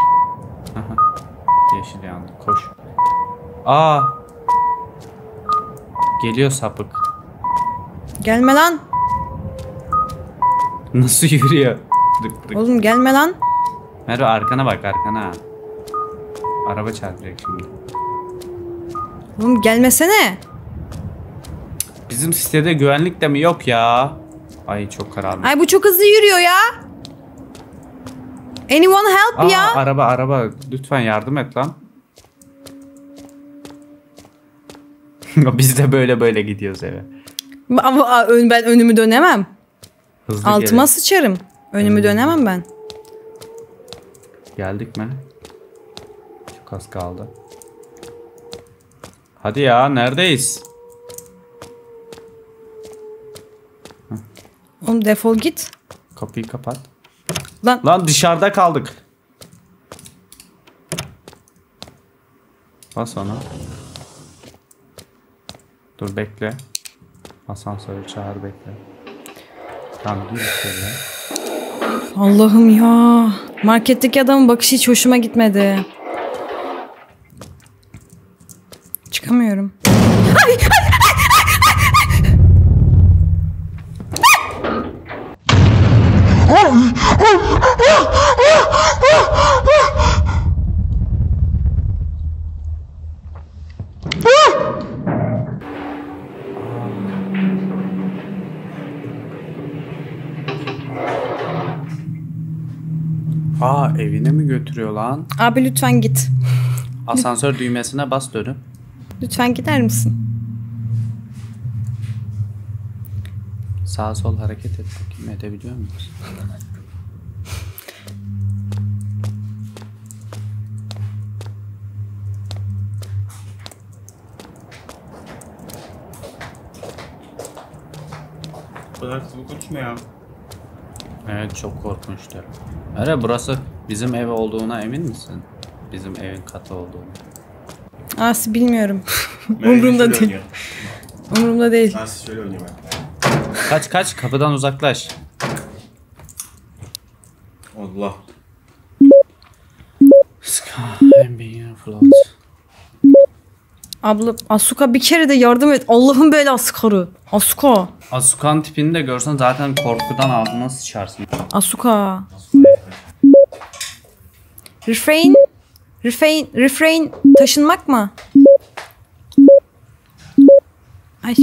Speaker 1: Yeşil yandı. Koş. Aa. Geliyor sapık.
Speaker 2: Gelme lan.
Speaker 1: Nasıl yürüyor? Dık dık.
Speaker 2: Oğlum gelme lan.
Speaker 1: Merve arkana bak arkana. Araba çarpacak şimdi.
Speaker 2: Oğlum gelmesene.
Speaker 1: Bizi bizim sitede güvenlik de mi yok ya? Ay çok karanlık.
Speaker 2: Ay bu çok hızlı yürüyor ya. Anyone help
Speaker 1: Aa,
Speaker 2: ya?
Speaker 1: araba araba lütfen yardım et lan. Biz de böyle böyle gidiyoruz eve.
Speaker 2: Ama ben önümü dönemem.
Speaker 1: Hızlı
Speaker 2: Altıma
Speaker 1: gelin.
Speaker 2: sıçarım. Önümü dönemem ben.
Speaker 1: Geldik mi? Çok az kaldı. Hadi ya neredeyiz?
Speaker 2: Oğlum defol git.
Speaker 1: Kapıyı kapat.
Speaker 2: Lan
Speaker 1: Lan dışarıda kaldık. Bas ona. Dur bekle. Asansörü çağır bekle. Tamam gir şöyle.
Speaker 2: Allah'ım ya. Marketteki adamın bakışı hiç hoşuma gitmedi. Çıkamıyorum.
Speaker 1: Aa evine mi götürüyor lan?
Speaker 2: Abi lütfen git.
Speaker 1: Asansör düğmesine bas dönüp.
Speaker 2: Lütfen gider misin?
Speaker 1: Sağa sol hareket et bakayım edebiliyor muyuz?
Speaker 4: Bu kadar mu ya?
Speaker 1: Evet çok korkunçtu. Öyle burası bizim ev olduğuna emin misin? Bizim evin katı olduğunu.
Speaker 2: Asi bilmiyorum. Umurumda değil. Umurumda değil.
Speaker 4: Size şöyle oynayayım.
Speaker 1: Kaç kaç kapıdan uzaklaş.
Speaker 4: Allah.
Speaker 2: Abla Asuka bir kere de yardım et. Allah'ın belası karı. Asuka.
Speaker 1: Asukan tipini de görsen zaten korkudan ağzına sıçarsın.
Speaker 2: Asuka. Refrain. Refrain. Refrain. Taşınmak mı? Ay.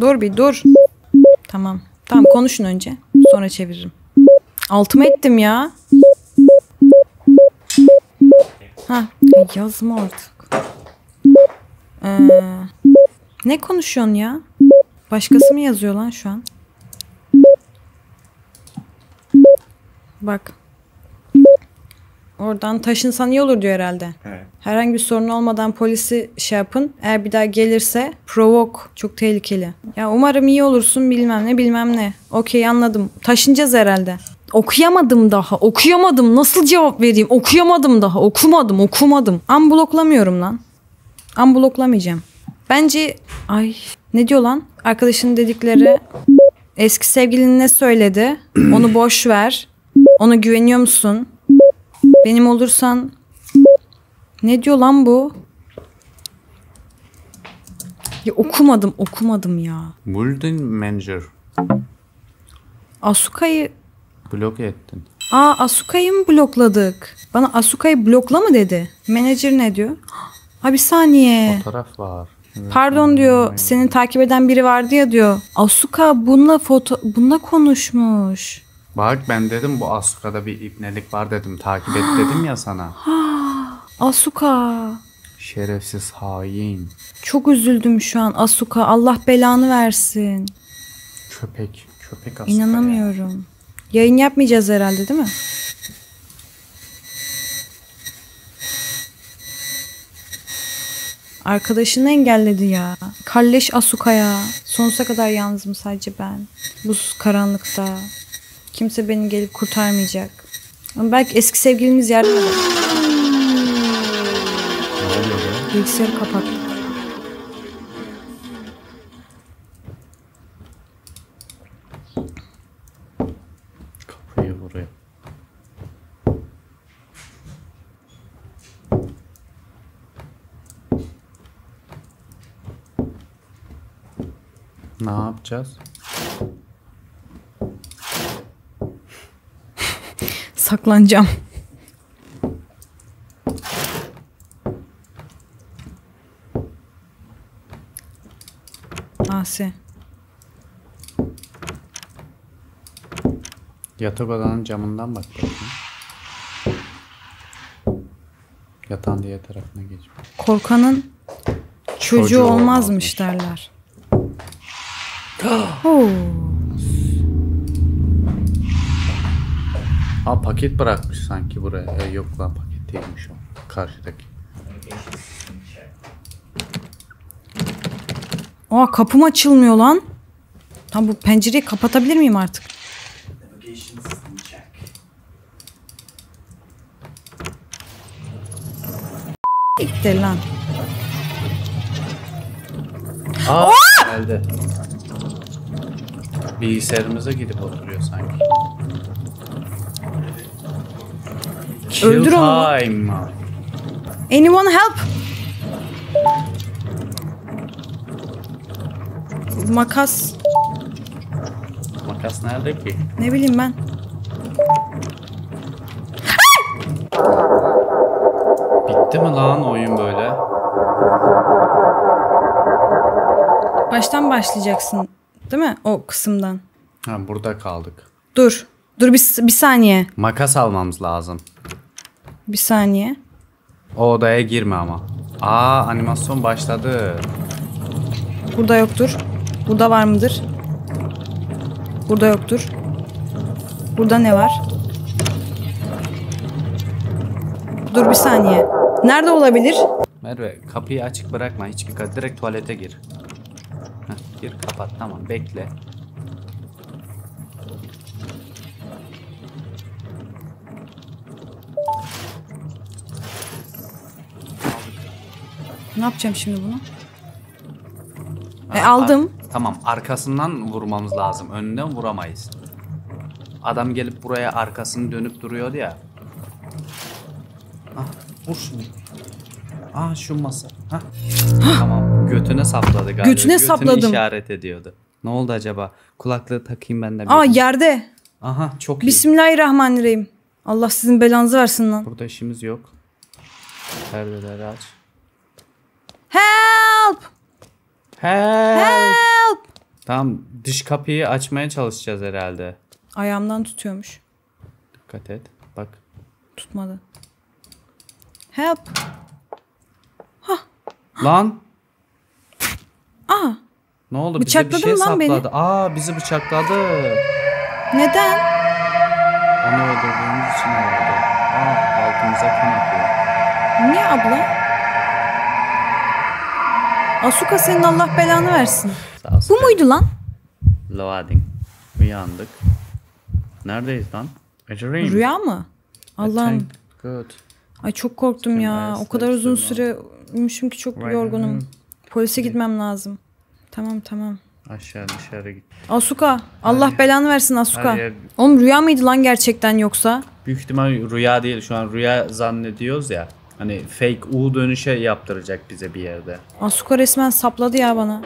Speaker 2: Dur bir dur. Tamam. Tamam konuşun önce. Sonra çeviririm. Altıma ettim ya. Ha yazma artık. Ee, ne konuşuyorsun ya? Başkası mı yazıyor lan şu an? Bak. Oradan taşınsan iyi olur diyor herhalde.
Speaker 4: Evet.
Speaker 2: Herhangi bir sorun olmadan polisi şey yapın. Eğer bir daha gelirse provoke. Çok tehlikeli. Ya umarım iyi olursun bilmem ne bilmem ne. Okey anladım. Taşınacağız herhalde. Okuyamadım daha. Okuyamadım. Nasıl cevap vereyim? Okuyamadım daha. Okumadım. Okumadım. Unblocklamıyorum lan. Unblocklamayacağım. Bence ay ne diyor lan? Arkadaşının dedikleri eski sevgilin ne söyledi? Onu boş ver. Ona güveniyor musun? Benim olursan ne diyor lan bu? Ya okumadım, okumadım ya.
Speaker 1: Mulden Manager.
Speaker 2: Asuka'yı
Speaker 1: Blok ettin.
Speaker 2: Aa Asuka'yı mı blokladık? Bana Asuka'yı blokla mı dedi? Manager ne diyor? Ha bir saniye.
Speaker 1: Fotoğraf var.
Speaker 2: Pardon diyor. Senin takip eden biri vardı ya diyor. Asuka bununla foto bununla konuşmuş.
Speaker 1: Bak ben dedim bu Asuka'da bir ibnelik var dedim. Takip et dedim ya sana.
Speaker 2: Asuka.
Speaker 1: Şerefsiz hain.
Speaker 2: Çok üzüldüm şu an Asuka. Allah belanı versin.
Speaker 1: Köpek. Köpek Asuka.
Speaker 2: İnanamıyorum. Yayın yapmayacağız herhalde değil mi? Arkadaşını engelledi ya. Kalleş Asuka ya. Sonsuza kadar yalnızım sadece ben. Bu karanlıkta. Kimse beni gelip kurtarmayacak. Ama belki eski sevgilimiz yardım eder. Bilgisayarı kapat.
Speaker 1: Kapıyı vuruyor. Ne yapacağız?
Speaker 2: Saklanacağım. Asi.
Speaker 1: Yatak odanın camından bak. Yatağın diğer tarafına geç.
Speaker 2: Korkanın çocuğu,
Speaker 1: Çocuğu
Speaker 2: olmazmış
Speaker 1: olmazmış.
Speaker 2: derler. Oo.
Speaker 1: Ha paket bırakmış sanki buraya. E, yok lan paket değilmiş o. Karşıdaki.
Speaker 2: Aa kapım açılmıyor lan. Tam bu pencereyi kapatabilir miyim artık? Gitti lan.
Speaker 1: Aa geldi. Bilgisayarımıza gidip oturuyor sanki. Kill
Speaker 2: Öldür onu.
Speaker 1: time.
Speaker 2: Anyone help? Makas.
Speaker 1: Makas nerede ki?
Speaker 2: Ne bileyim ben.
Speaker 1: Bitti mi lan oyun böyle?
Speaker 2: Baştan başlayacaksın. Değil mi? O kısımdan.
Speaker 1: Ha burada kaldık.
Speaker 2: Dur. Dur bir, bir saniye.
Speaker 1: Makas almamız lazım.
Speaker 2: Bir saniye.
Speaker 1: O odaya girme ama. Aa animasyon başladı.
Speaker 2: Burada yoktur. Burada var mıdır? Burada yoktur. Burada ne var? Dur bir saniye. Nerede olabilir?
Speaker 1: Merve kapıyı açık bırakma hiçbir kat direkt tuvalete gir. Heh, gir kapat tamam bekle.
Speaker 2: Ne yapacağım şimdi bunu? E aldım.
Speaker 1: Ar- tamam arkasından vurmamız lazım. Önünden vuramayız. Adam gelip buraya arkasını dönüp duruyordu ya. Ah, vur şunu. Ah şu masa. Hah. tamam götüne sapladı galiba.
Speaker 2: Götüne
Speaker 1: Götünü
Speaker 2: sapladım.
Speaker 1: işaret ediyordu. Ne oldu acaba? Kulaklığı takayım ben de. bir-
Speaker 2: Aa yerde.
Speaker 1: Aha çok iyi.
Speaker 2: Bismillahirrahmanirrahim. Allah sizin belanızı versin lan.
Speaker 1: Burada işimiz yok. Perdeleri aç.
Speaker 2: Help!
Speaker 1: Help.
Speaker 2: Help!
Speaker 1: Tamam dış kapıyı açmaya çalışacağız herhalde.
Speaker 2: Ayağımdan tutuyormuş.
Speaker 1: Dikkat et. Bak.
Speaker 2: Tutmadı. Help!
Speaker 1: Lan
Speaker 2: Aa,
Speaker 1: ne oldu? Bize bir şey
Speaker 2: lan beni?
Speaker 1: sapladı. Aa bizi bıçakladı.
Speaker 2: neden?
Speaker 1: Onu öldürdüğümüz için herhalde. Aa altımıza kan akıyor.
Speaker 2: Niye abla? Asuka senin Allah belanı versin. Bu muydu lan?
Speaker 1: Loading. Uyandık. Neredeyiz lan?
Speaker 2: Rüya mı? Allah'ım.
Speaker 1: Good.
Speaker 2: Ay çok korktum ya. O kadar uzun
Speaker 1: istersin
Speaker 2: süre uyumuşum ki çok yorgunum. Polise gitmem lazım. Tamam tamam.
Speaker 1: Aşağı dışarı git.
Speaker 2: Asuka. Allah belanı versin Asuka.
Speaker 1: Her yer-
Speaker 2: Oğlum rüya mıydı lan gerçekten yoksa?
Speaker 1: Büyük ihtimal rüya değil. Şu an rüya zannediyoruz ya. Hani fake U dönüşe yaptıracak bize bir yerde.
Speaker 2: Asuka resmen sapladı ya bana.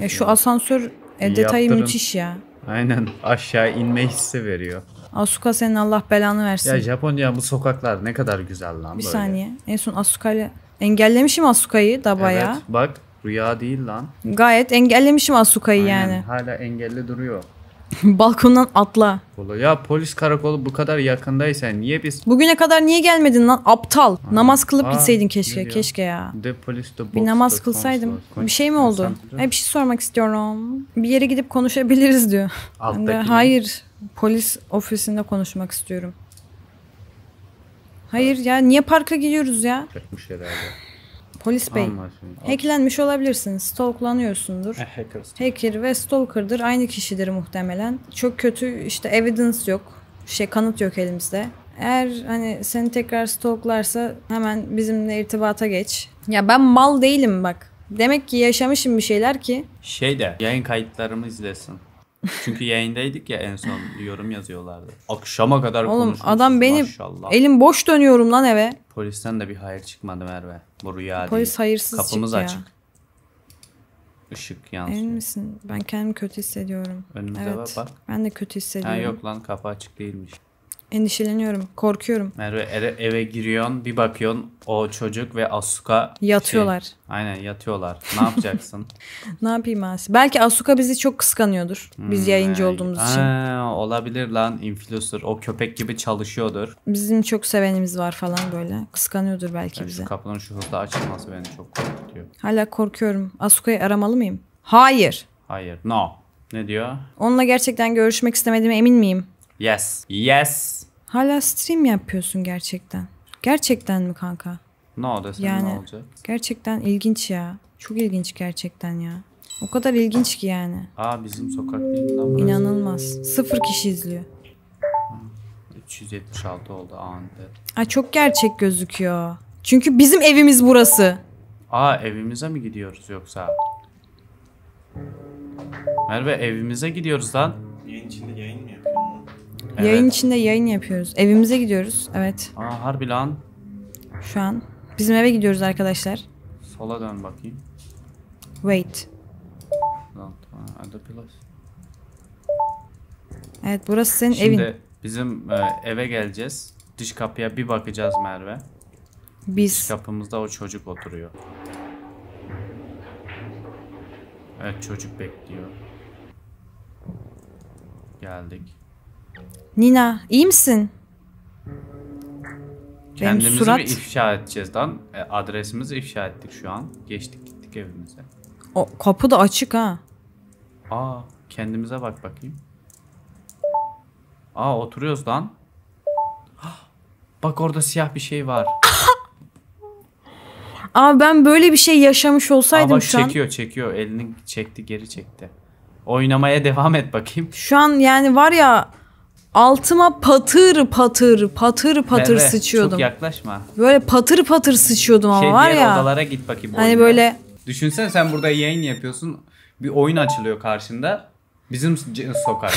Speaker 2: Ya şu asansör e, detayı
Speaker 1: yaptırın.
Speaker 2: müthiş ya.
Speaker 1: Aynen aşağı inme hissi veriyor.
Speaker 2: Asuka senin Allah belanı versin.
Speaker 1: Ya Japonya bu sokaklar ne kadar güzel lan
Speaker 2: bir
Speaker 1: böyle.
Speaker 2: saniye. En son Asuka ile engellemişim Asuka'yı da bayağı.
Speaker 1: Evet bak rüya değil lan.
Speaker 2: Gayet engellemişim Asuka'yı
Speaker 1: Aynen,
Speaker 2: yani.
Speaker 1: Hala engelli duruyor.
Speaker 2: Balkondan atla.
Speaker 1: Ya polis karakolu bu kadar yakındaysa niye biz
Speaker 2: Bugüne kadar niye gelmedin lan aptal? Namaz kılıp
Speaker 1: Aa,
Speaker 2: gitseydin keşke. Keşke ya.
Speaker 1: The police the
Speaker 2: Bir namaz kılsaydım. Bir şey mi oldu? E, bir şey sormak istiyorum. Bir yere gidip konuşabiliriz diyor. De hayır. Polis ofisinde konuşmak istiyorum. Hayır ya niye parka gidiyoruz ya?
Speaker 1: Yapmış herhalde.
Speaker 2: Polis bey. Hacklenmiş olabilirsin. Stalklanıyorsundur.
Speaker 1: Eh, hackers.
Speaker 2: Hacker ve stalker'dır. Aynı kişidir muhtemelen. Çok kötü işte evidence yok. Şey kanıt yok elimizde. Eğer hani seni tekrar stalklarsa hemen bizimle irtibata geç. Ya ben mal değilim bak. Demek ki yaşamışım bir şeyler ki.
Speaker 1: Şey de yayın kayıtlarımı izlesin. Çünkü yayındaydık ya en son yorum yazıyorlardı. Akşama kadar
Speaker 2: Oğlum
Speaker 1: konuşmuşuz
Speaker 2: adam beni
Speaker 1: maşallah.
Speaker 2: elim boş dönüyorum lan eve.
Speaker 1: Polisten de bir hayır çıkmadı Merve. Bu rüya
Speaker 2: Polis
Speaker 1: değil.
Speaker 2: hayırsız
Speaker 1: Kapımız
Speaker 2: çıktı ya.
Speaker 1: açık. Işık
Speaker 2: Emin
Speaker 1: yansıyor.
Speaker 2: misin? Ben kendimi kötü hissediyorum.
Speaker 1: Önümüze
Speaker 2: evet.
Speaker 1: bak.
Speaker 2: Ben de kötü
Speaker 1: Ha
Speaker 2: hissediyorum.
Speaker 1: yok lan kapı açık değilmiş.
Speaker 2: Endişeleniyorum. Korkuyorum.
Speaker 1: Merve eve, eve giriyorsun bir bakıyorsun o çocuk ve Asuka
Speaker 2: Yatıyorlar.
Speaker 1: şey- aynen yatıyorlar. Ne yapacaksın?
Speaker 2: Ne yapayım Asi? Belki Asuka bizi çok kıskanıyordur. Biz yayıncı olduğumuz için.
Speaker 1: Ha, olabilir lan influencer. O köpek gibi çalışıyordur.
Speaker 2: Bizim çok sevenimiz var falan böyle. Kıskanıyordur belki
Speaker 1: Ya
Speaker 2: bize.
Speaker 1: Şu kapının şu hızla açılması beni çok korkutuyor.
Speaker 2: Hala korkuyorum. Asuka'yı aramalı mıyım? Hayır.
Speaker 1: Hayır. No. Ne diyor?
Speaker 2: Onunla gerçekten görüşmek istemediğime emin miyim?
Speaker 1: Yes. Yes.
Speaker 2: Hala stream yapıyorsun gerçekten. Gerçekten mi kanka?
Speaker 1: No desem
Speaker 2: Yani
Speaker 1: ne olacak?
Speaker 2: gerçekten ilginç ya. Çok ilginç gerçekten ya. O kadar ilginç ki yani.
Speaker 1: Aa bizim sokak burası.
Speaker 2: İnanılmaz. Sıfır kişi izliyor.
Speaker 1: 376 oldu anında.
Speaker 2: Ay çok gerçek gözüküyor. Çünkü bizim evimiz burası.
Speaker 1: Aa evimize mi gidiyoruz yoksa? Merve evimize gidiyoruz lan.
Speaker 4: Yayın içinde yayın mı yapıyorsun?
Speaker 1: Evet.
Speaker 2: Yayın içinde yayın yapıyoruz. Evimize gidiyoruz. Evet.
Speaker 1: Aa harbi lan.
Speaker 2: Şu an. Bizim eve gidiyoruz arkadaşlar.
Speaker 1: Sola dön bakayım.
Speaker 2: Wait. Evet burası senin
Speaker 1: Şimdi
Speaker 2: evin.
Speaker 1: bizim e, eve geleceğiz. Dış kapıya bir bakacağız Merve. Dış
Speaker 2: Biz.
Speaker 1: kapımızda o çocuk oturuyor. Evet çocuk bekliyor. Geldik.
Speaker 2: Nina iyi misin?
Speaker 1: Kendimizi
Speaker 2: surat-
Speaker 1: bir ifşa edeceğiz lan. E, adresimizi ifşa ettik şu an. Geçtik gittik evimize.
Speaker 2: O kapı da açık ha.
Speaker 1: Aa kendimize bak bakayım. Aa oturuyoruz lan. Bak orada siyah bir şey var.
Speaker 2: Aa ben böyle bir şey yaşamış
Speaker 1: Aa
Speaker 2: olsaydım
Speaker 1: bak
Speaker 2: şu an.
Speaker 1: çekiyor çekiyor. Elini çekti geri çekti. Oynamaya devam et bakayım.
Speaker 2: Şu an yani var ya altıma patır patır patır patır
Speaker 1: Merve,
Speaker 2: sıçıyordum.
Speaker 1: Çok yaklaşma.
Speaker 2: Böyle patır patır sıçıyordum ama
Speaker 1: Şey
Speaker 2: var
Speaker 1: diğer
Speaker 2: ya.
Speaker 1: odalara git bakayım.
Speaker 2: Hani böyle
Speaker 1: Düşünsene sen burada yayın yapıyorsun. Bir oyun açılıyor karşında. Bizim sokak.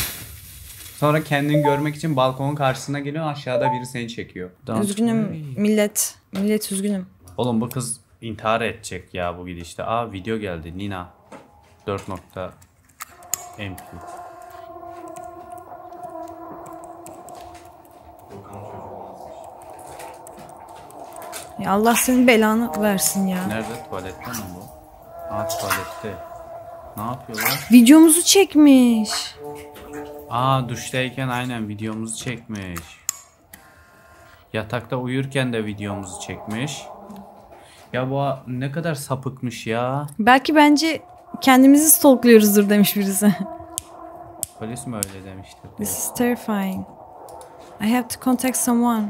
Speaker 1: Sonra kendini görmek için balkonun karşısına geliyor aşağıda biri seni çekiyor.
Speaker 2: üzgünüm millet. Millet üzgünüm.
Speaker 1: Oğlum bu kız intihar edecek ya bu gidişte. Aa video geldi Nina. 4 nokta MP.
Speaker 4: Dokan çocuğu olmazmış.
Speaker 2: Ya Allah senin belanı versin ya.
Speaker 1: Nerede? Tuvalette mi bu? Aa tuvalette. Ne yapıyorlar?
Speaker 2: Videomuzu çekmiş.
Speaker 1: Aa duştayken aynen videomuzu çekmiş. Yatakta uyurken de videomuzu çekmiş. Ya bu ne kadar sapıkmış ya.
Speaker 2: Belki bence kendimizi stalkluyoruzdur demiş birisi.
Speaker 1: Polis mi öyle demiştir?
Speaker 2: This is terrifying. I have to contact someone.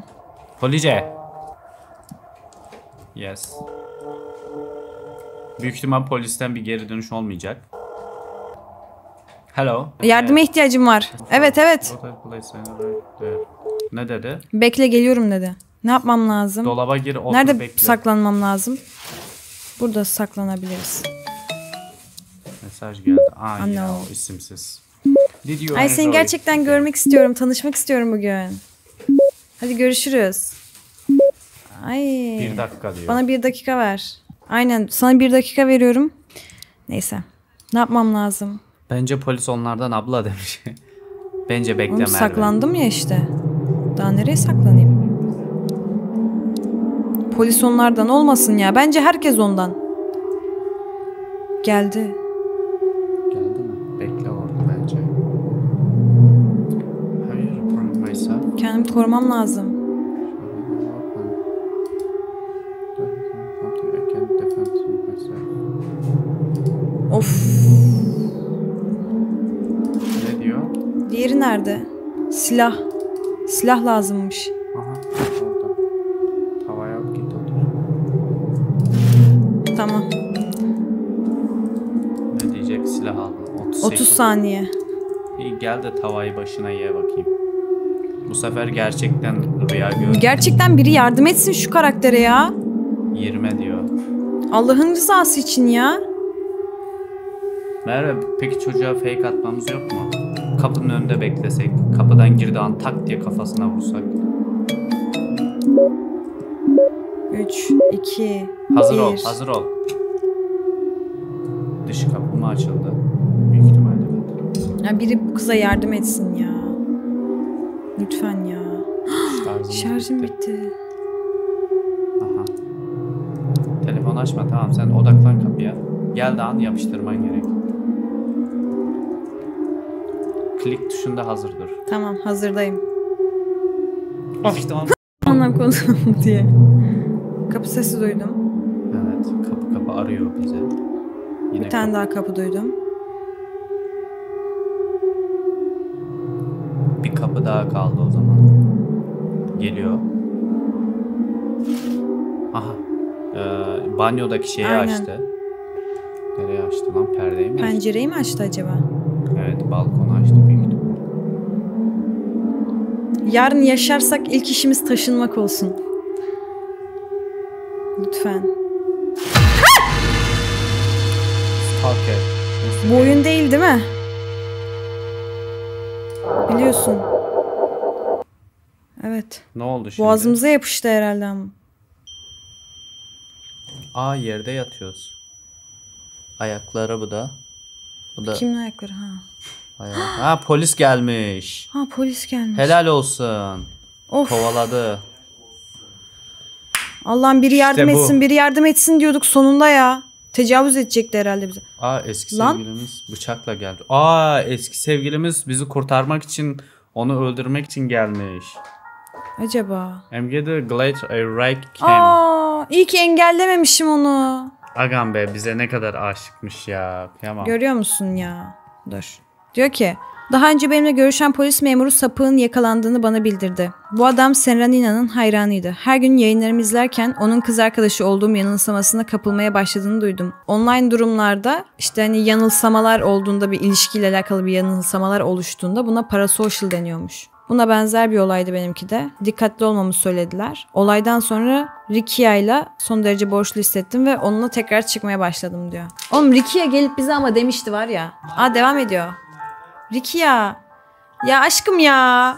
Speaker 1: Police. Yes. Büyük ihtimal polisten bir geri dönüş olmayacak. Hello.
Speaker 2: Yardıma ihtiyacım var. Evet evet.
Speaker 1: Ne dedi?
Speaker 2: Bekle geliyorum dedi. Ne yapmam lazım?
Speaker 1: Dolaba gir otur
Speaker 2: Nerede
Speaker 1: bekle.
Speaker 2: saklanmam lazım? Burada saklanabiliriz.
Speaker 1: Mesaj geldi. Aa
Speaker 2: Anne
Speaker 1: ya
Speaker 2: o.
Speaker 1: isimsiz.
Speaker 2: Ay seni gerçekten görmek istiyorum. Tanışmak istiyorum bugün. Hadi görüşürüz. Ay.
Speaker 1: Bir dakika diyor.
Speaker 2: Bana bir dakika ver. Aynen sana bir dakika veriyorum. Neyse. Ne yapmam lazım?
Speaker 1: Bence polis onlardan abla demiş. Bence bekle
Speaker 2: Oğlum
Speaker 1: Merve.
Speaker 2: saklandım ya işte. Daha nereye saklanayım? Polis onlardan olmasın ya. Bence herkes ondan. Geldi.
Speaker 1: Geldi mi? Bekle orada bence. Report myself?
Speaker 2: Kendimi korumam lazım. Nerede? Silah. Silah lazımmış.
Speaker 1: Aha orada. Tavaya git otur.
Speaker 2: Tamam.
Speaker 1: Ne diyecek silah al. 30,
Speaker 2: 30 saniye.
Speaker 1: İyi gel de tavayı başına ye bakayım. Bu sefer gerçekten rüya gör.
Speaker 2: Gerçekten biri yardım etsin şu karaktere ya.
Speaker 1: 20 diyor.
Speaker 2: Allah'ın rızası için ya.
Speaker 1: Merve peki çocuğa fake atmamız yok mu? Kapının önünde beklesek. Kapıdan girdiği an tak diye kafasına vursak.
Speaker 2: 3, 2,
Speaker 1: Hazır ol,
Speaker 2: 1.
Speaker 1: hazır ol. Dış kapı mı açıldı? Büyük ihtimalle evet.
Speaker 2: Ya biri bu kıza yardım etsin ya. Lütfen ya.
Speaker 1: Şarjım,
Speaker 2: Şarjım
Speaker 1: bitti.
Speaker 2: bitti.
Speaker 1: Aha. Telefon açma tamam sen odaklan kapıya. Gel an yapıştırman gerek. Klik tuşunda hazır dur.
Speaker 2: Tamam hazırdayım.
Speaker 1: Of işte o-
Speaker 2: Anlam konuşalım diye. Kapı sesi duydum.
Speaker 1: Evet kapı kapı arıyor bize. Yine
Speaker 2: Bir tane daha kapı duydum.
Speaker 1: bir kapı daha kaldı o zaman. Geliyor. Aha. Ee, banyodaki şeyi
Speaker 2: Aynen.
Speaker 1: açtı. Nereye açtı lan? Perdeyi mi? açtı?
Speaker 2: Pencereyi mi açtı acaba?
Speaker 1: Evet balkonu açtı büyük.
Speaker 2: Yarın yaşarsak ilk işimiz taşınmak olsun. Lütfen.
Speaker 1: Stalker.
Speaker 2: Bu oyun değil değil mi? Biliyorsun. Evet.
Speaker 1: Ne oldu şimdi?
Speaker 2: Boğazımıza yapıştı herhalde ama.
Speaker 1: Aa yerde yatıyoruz. Ayakları bu da. Bu da
Speaker 2: Kimin ayakları ha?
Speaker 1: ayağı. Ha polis gelmiş.
Speaker 2: Ha polis gelmiş.
Speaker 1: Helal olsun.
Speaker 2: Of.
Speaker 1: Kovaladı.
Speaker 2: Allah'ım biri yardım
Speaker 1: İşte bu.
Speaker 2: etsin, biri yardım etsin diyorduk sonunda ya. Tecavüz edecekti herhalde bize.
Speaker 1: Aa eski
Speaker 2: Lan.
Speaker 1: sevgilimiz bıçakla geldi. Aa eski sevgilimiz bizi kurtarmak için onu öldürmek için gelmiş.
Speaker 2: Acaba?
Speaker 1: Getting glad I right came.
Speaker 2: Aa, iyi ki engellememişim onu.
Speaker 1: Agam be bize ne kadar aşıkmış ya. Kıyamam.
Speaker 2: Görüyor musun ya? Dur. Diyor ki daha önce benimle görüşen polis memuru sapığın yakalandığını bana bildirdi. Bu adam Serenina'nın hayranıydı. Her gün yayınlarımı izlerken onun kız arkadaşı olduğum yanılsamasına kapılmaya başladığını duydum. Online durumlarda işte hani yanılsamalar olduğunda bir ilişkiyle alakalı bir yanılsamalar oluştuğunda buna parasocial deniyormuş. Buna benzer bir olaydı benimki de. Dikkatli olmamı söylediler. Olaydan sonra Rikia ile son derece borçlu hissettim ve onunla tekrar çıkmaya başladım diyor. Oğlum Rikia gelip bize ama demişti var ya. Aa devam ediyor. Rikia. Ya aşkım ya.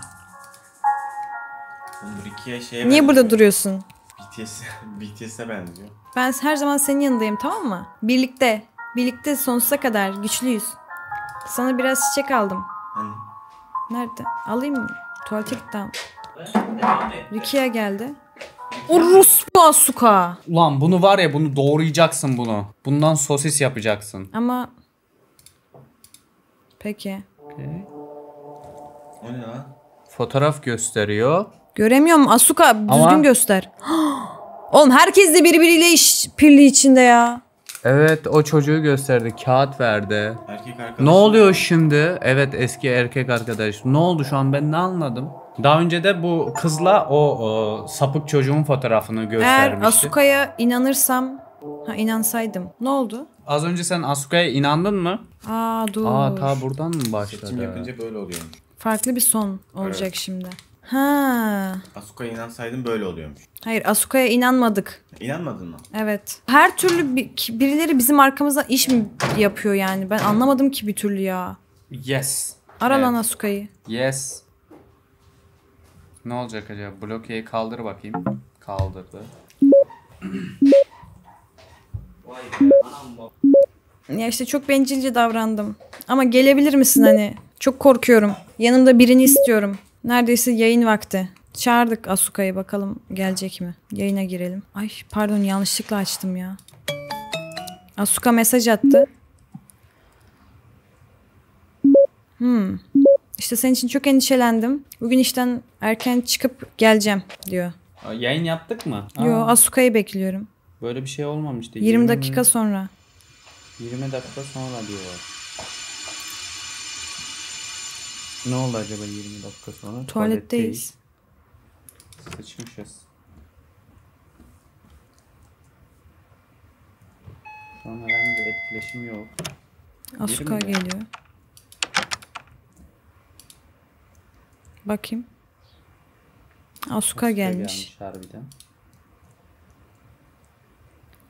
Speaker 4: Oğlum şeye
Speaker 2: Niye burada duruyorsun?
Speaker 4: BTS, BTS'e benziyor.
Speaker 2: Ben her zaman senin yanındayım tamam mı? Birlikte. Birlikte sonsuza kadar güçlüyüz. Sana biraz çiçek aldım. Nerede? Alayım mı? Tuvalete ama. Rikia geldi. Orospu Asuka.
Speaker 1: Ulan bunu var ya bunu doğrayacaksın bunu. Bundan sosis yapacaksın.
Speaker 2: Ama peki.
Speaker 4: o ne lan?
Speaker 1: Fotoğraf gösteriyor.
Speaker 2: Göremiyorum Asuka düzgün
Speaker 1: Ama-
Speaker 2: göster. Oğlum herkes de birbiriyle iş pirli içinde ya.
Speaker 1: Evet o çocuğu gösterdi. Kağıt verdi.
Speaker 4: Erkek arkadaş.
Speaker 1: Ne oluyor şimdi? Evet eski erkek arkadaş. Ne oldu şu an ben ne anladım? Daha önce de bu kızla o, o sapık çocuğun fotoğrafını
Speaker 2: Eğer
Speaker 1: göstermişti.
Speaker 2: Asuka'ya inanırsam ha inansaydım. Ne oldu?
Speaker 1: Az önce sen Asuka'ya inandın mı?
Speaker 2: Aa dur.
Speaker 1: Aa ta buradan mı
Speaker 4: Seçim
Speaker 1: başladı?
Speaker 4: yapınca böyle oluyormuş.
Speaker 2: Farklı bir son olacak şimdi. Ha.
Speaker 4: Asuka'ya inansaydın böyle oluyormuş.
Speaker 2: Hayır Asuka'ya inanmadık.
Speaker 4: İnanmadın mı?
Speaker 2: Evet. Her türlü ki- birileri bizim arkamızdan iş mi yapıyor yani? Ben anlamadım ki bir türlü ya.
Speaker 1: Yes.
Speaker 2: Ara
Speaker 1: Evet.
Speaker 2: lan Asuka'yı.
Speaker 1: Yes. Ne olacak acaba? Blokeyi kaldır bakayım. Kaldırdı.
Speaker 2: Ya işte çok bencilce davrandım. Ama gelebilir misin hani? Çok korkuyorum. Yanımda birini istiyorum. Neredeyse yayın vakti. Çağırdık Asuka'yı bakalım gelecek mi? Yayına girelim. Ay pardon yanlışlıkla açtım ya. Asuka mesaj attı. Hmm. İşte senin için çok endişelendim. Bugün işten erken çıkıp geleceğim diyor.
Speaker 1: Aa, Yayın yaptık mı?
Speaker 2: Yo
Speaker 1: Aa,
Speaker 2: Asuka'yı bekliyorum.
Speaker 1: Böyle bir şey olmamıştı.
Speaker 2: 20 dakika sonra.
Speaker 1: 20 dakika sonra diyorlar. Ne oldu acaba 20 dakika sonra?
Speaker 2: Tuvaletteyiz.
Speaker 1: Sıçmışız. Şu an herhangi bir etkileşim yok.
Speaker 2: Asuka geliyor. Bakayım. Asuka gelmiş.
Speaker 1: harbiden.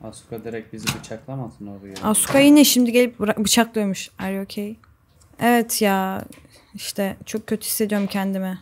Speaker 1: Asuka direkt bizi bıçaklamasın oraya.
Speaker 2: Asuka yine şimdi gelip bıçaklıyormuş. Are you okay? Evet ya işte çok kötü hissediyorum kendimi.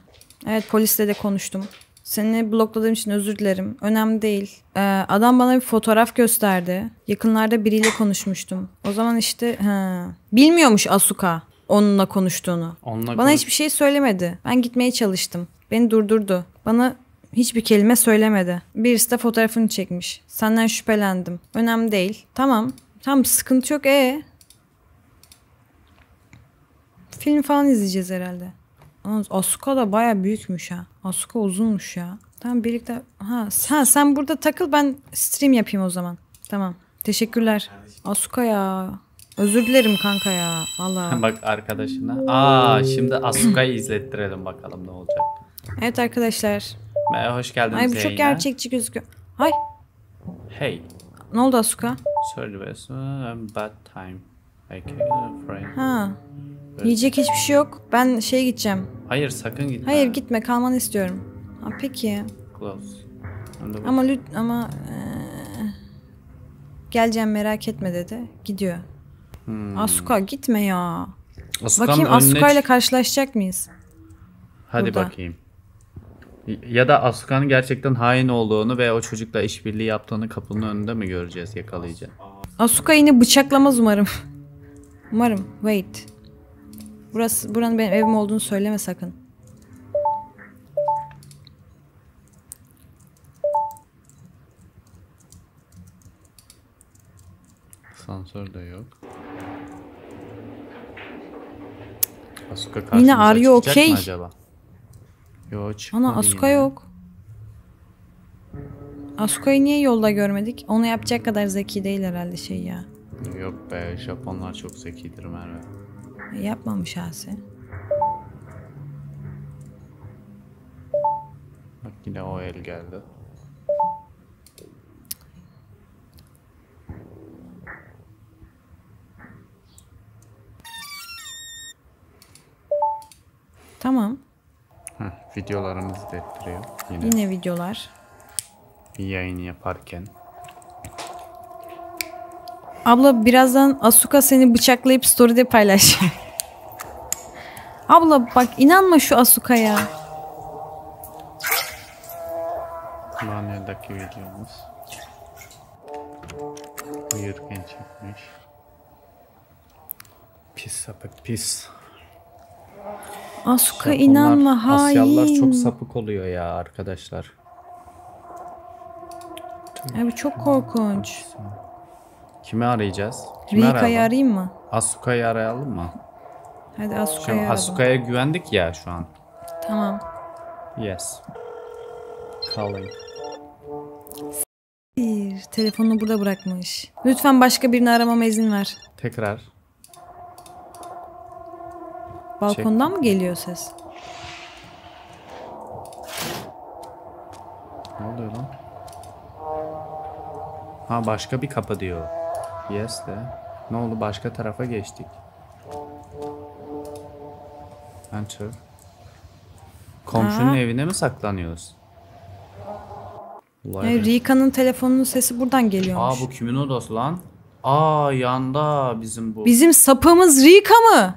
Speaker 2: Evet polisle de konuştum. Seni blokladığım için özür dilerim. Önemli değil. Ee, adam bana bir fotoğraf gösterdi. Yakınlarda biriyle konuşmuştum. O zaman işte ha, bilmiyormuş Asuka onunla konuştuğunu.
Speaker 1: Onunla
Speaker 2: Bana
Speaker 1: konuş-
Speaker 2: hiçbir şey söylemedi. Ben gitmeye çalıştım. Beni durdurdu. Bana Hiçbir kelime söylemedi. Birisi de fotoğrafını çekmiş. Senden şüphelendim. Önemli değil. Tamam. Tamam sıkıntı yok. E Film falan izleyeceğiz herhalde. Asuka da baya büyükmüş ha. Asuka uzunmuş ya. Tamam birlikte. Ha, ha sen burada takıl ben stream yapayım o zaman. Tamam. Teşekkürler. Asuka ya. Özür dilerim kanka ya. Allah.
Speaker 1: Bak arkadaşına. Aa şimdi Asuka'yı izlettirelim bakalım ne olacak.
Speaker 2: Evet arkadaşlar.
Speaker 1: Merhaba hoş geldiniz
Speaker 2: Ay bu çok
Speaker 1: yayına.
Speaker 2: gerçekçi gözüküyor. Ay
Speaker 1: Hey.
Speaker 2: ne oldu Asuka?
Speaker 1: Sorry bad time. I can't friend.
Speaker 2: Ha. Yiyecek hiçbir şey yok. Ben şeye gideceğim.
Speaker 1: Hayır sakın gitme.
Speaker 2: Hayır gitme kalmanı istiyorum. Ha, peki.
Speaker 1: Close.
Speaker 2: Ama lüt ama eee, geleceğim merak etme dedi. Gidiyor.
Speaker 1: Hmm.
Speaker 2: Asuka gitme ya.
Speaker 1: Asuka'nın
Speaker 2: Bakayım
Speaker 1: önüne
Speaker 2: Asuka ile karşılaşacak mıyız?
Speaker 1: Hadi
Speaker 2: burada.
Speaker 1: bakayım. Ya da Asuka'nın gerçekten hain olduğunu ve o çocukla işbirliği yaptığını kapının önünde mi göreceğiz, yakalayacağız?
Speaker 2: Asuka yine bıçaklamaz umarım. umarım. Wait. Burası buranın benim evim olduğunu söyleme sakın.
Speaker 1: Asansör de yok. Asuka
Speaker 2: Yine
Speaker 1: mı acaba? Yok çıkmadı
Speaker 2: Ana Asuka
Speaker 1: yine.
Speaker 2: yok. Asuka'yı niye yolda görmedik? Onu yapacak kadar zeki değil herhalde şey ya.
Speaker 1: Yok be Japonlar çok zekidir Merve.
Speaker 2: Yapmamış Asi.
Speaker 1: Bak yine o el geldi.
Speaker 2: Tamam.
Speaker 1: Heh, videolarımızı da ettiriyor. Yine,
Speaker 2: Yine videolar.
Speaker 1: bir yayın yaparken.
Speaker 2: Abla birazdan Asuka seni bıçaklayıp story'de paylaş. Abla bak inanma şu Asuka'ya.
Speaker 1: Banyodaki videomuz. Uyurken çekmiş. Pis sapık pis.
Speaker 2: Asuka
Speaker 1: Japonlar,
Speaker 2: inanma hain.
Speaker 1: Asyalılar çok sapık oluyor ya arkadaşlar.
Speaker 2: Ay bu çok korkunç.
Speaker 1: Kimi arayacağız? Kimi
Speaker 2: Rika'yı arayayım mı?
Speaker 1: Asuka'yı arayalım mı?
Speaker 2: Hadi
Speaker 1: an
Speaker 2: arayalım.
Speaker 1: Asuka'ya güvendik ya şu an.
Speaker 2: Tamam.
Speaker 1: Yes. Calling.
Speaker 2: Bir, telefonunu burada bırakmış. Lütfen başka birini aramama izin ver.
Speaker 1: Tekrar.
Speaker 2: Balkondan mı geliyor ses?
Speaker 1: Ne oluyor lan? Ha başka bir kapı diyor. Yes de. Ne oldu başka tarafa geçtik. Enter. Komşunun
Speaker 2: Aa.
Speaker 1: evine mi saklanıyoruz?
Speaker 2: Yani
Speaker 1: be.
Speaker 2: Rika'nın telefonunun sesi buradan
Speaker 1: Aa
Speaker 2: geliyormuş.
Speaker 1: bu kimin odası lan? Aa yanda bizim bu.
Speaker 2: Bizim sapığımız Rika mı?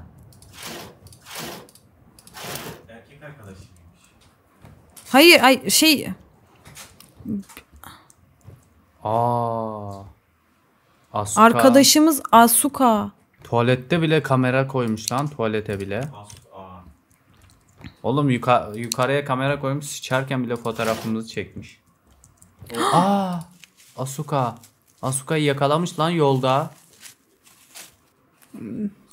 Speaker 2: Hayır ay şey
Speaker 1: Aa. Asuka.
Speaker 2: arkadaşımız Asuka.
Speaker 1: Tuvalette bile kamera koymuş lan tuvalete bile. Oğlum yuka- yukarıya kamera koymuş sıçarken bile fotoğrafımızı çekmiş. Aa, Asuka. Asuka'yı yakalamış lan yolda.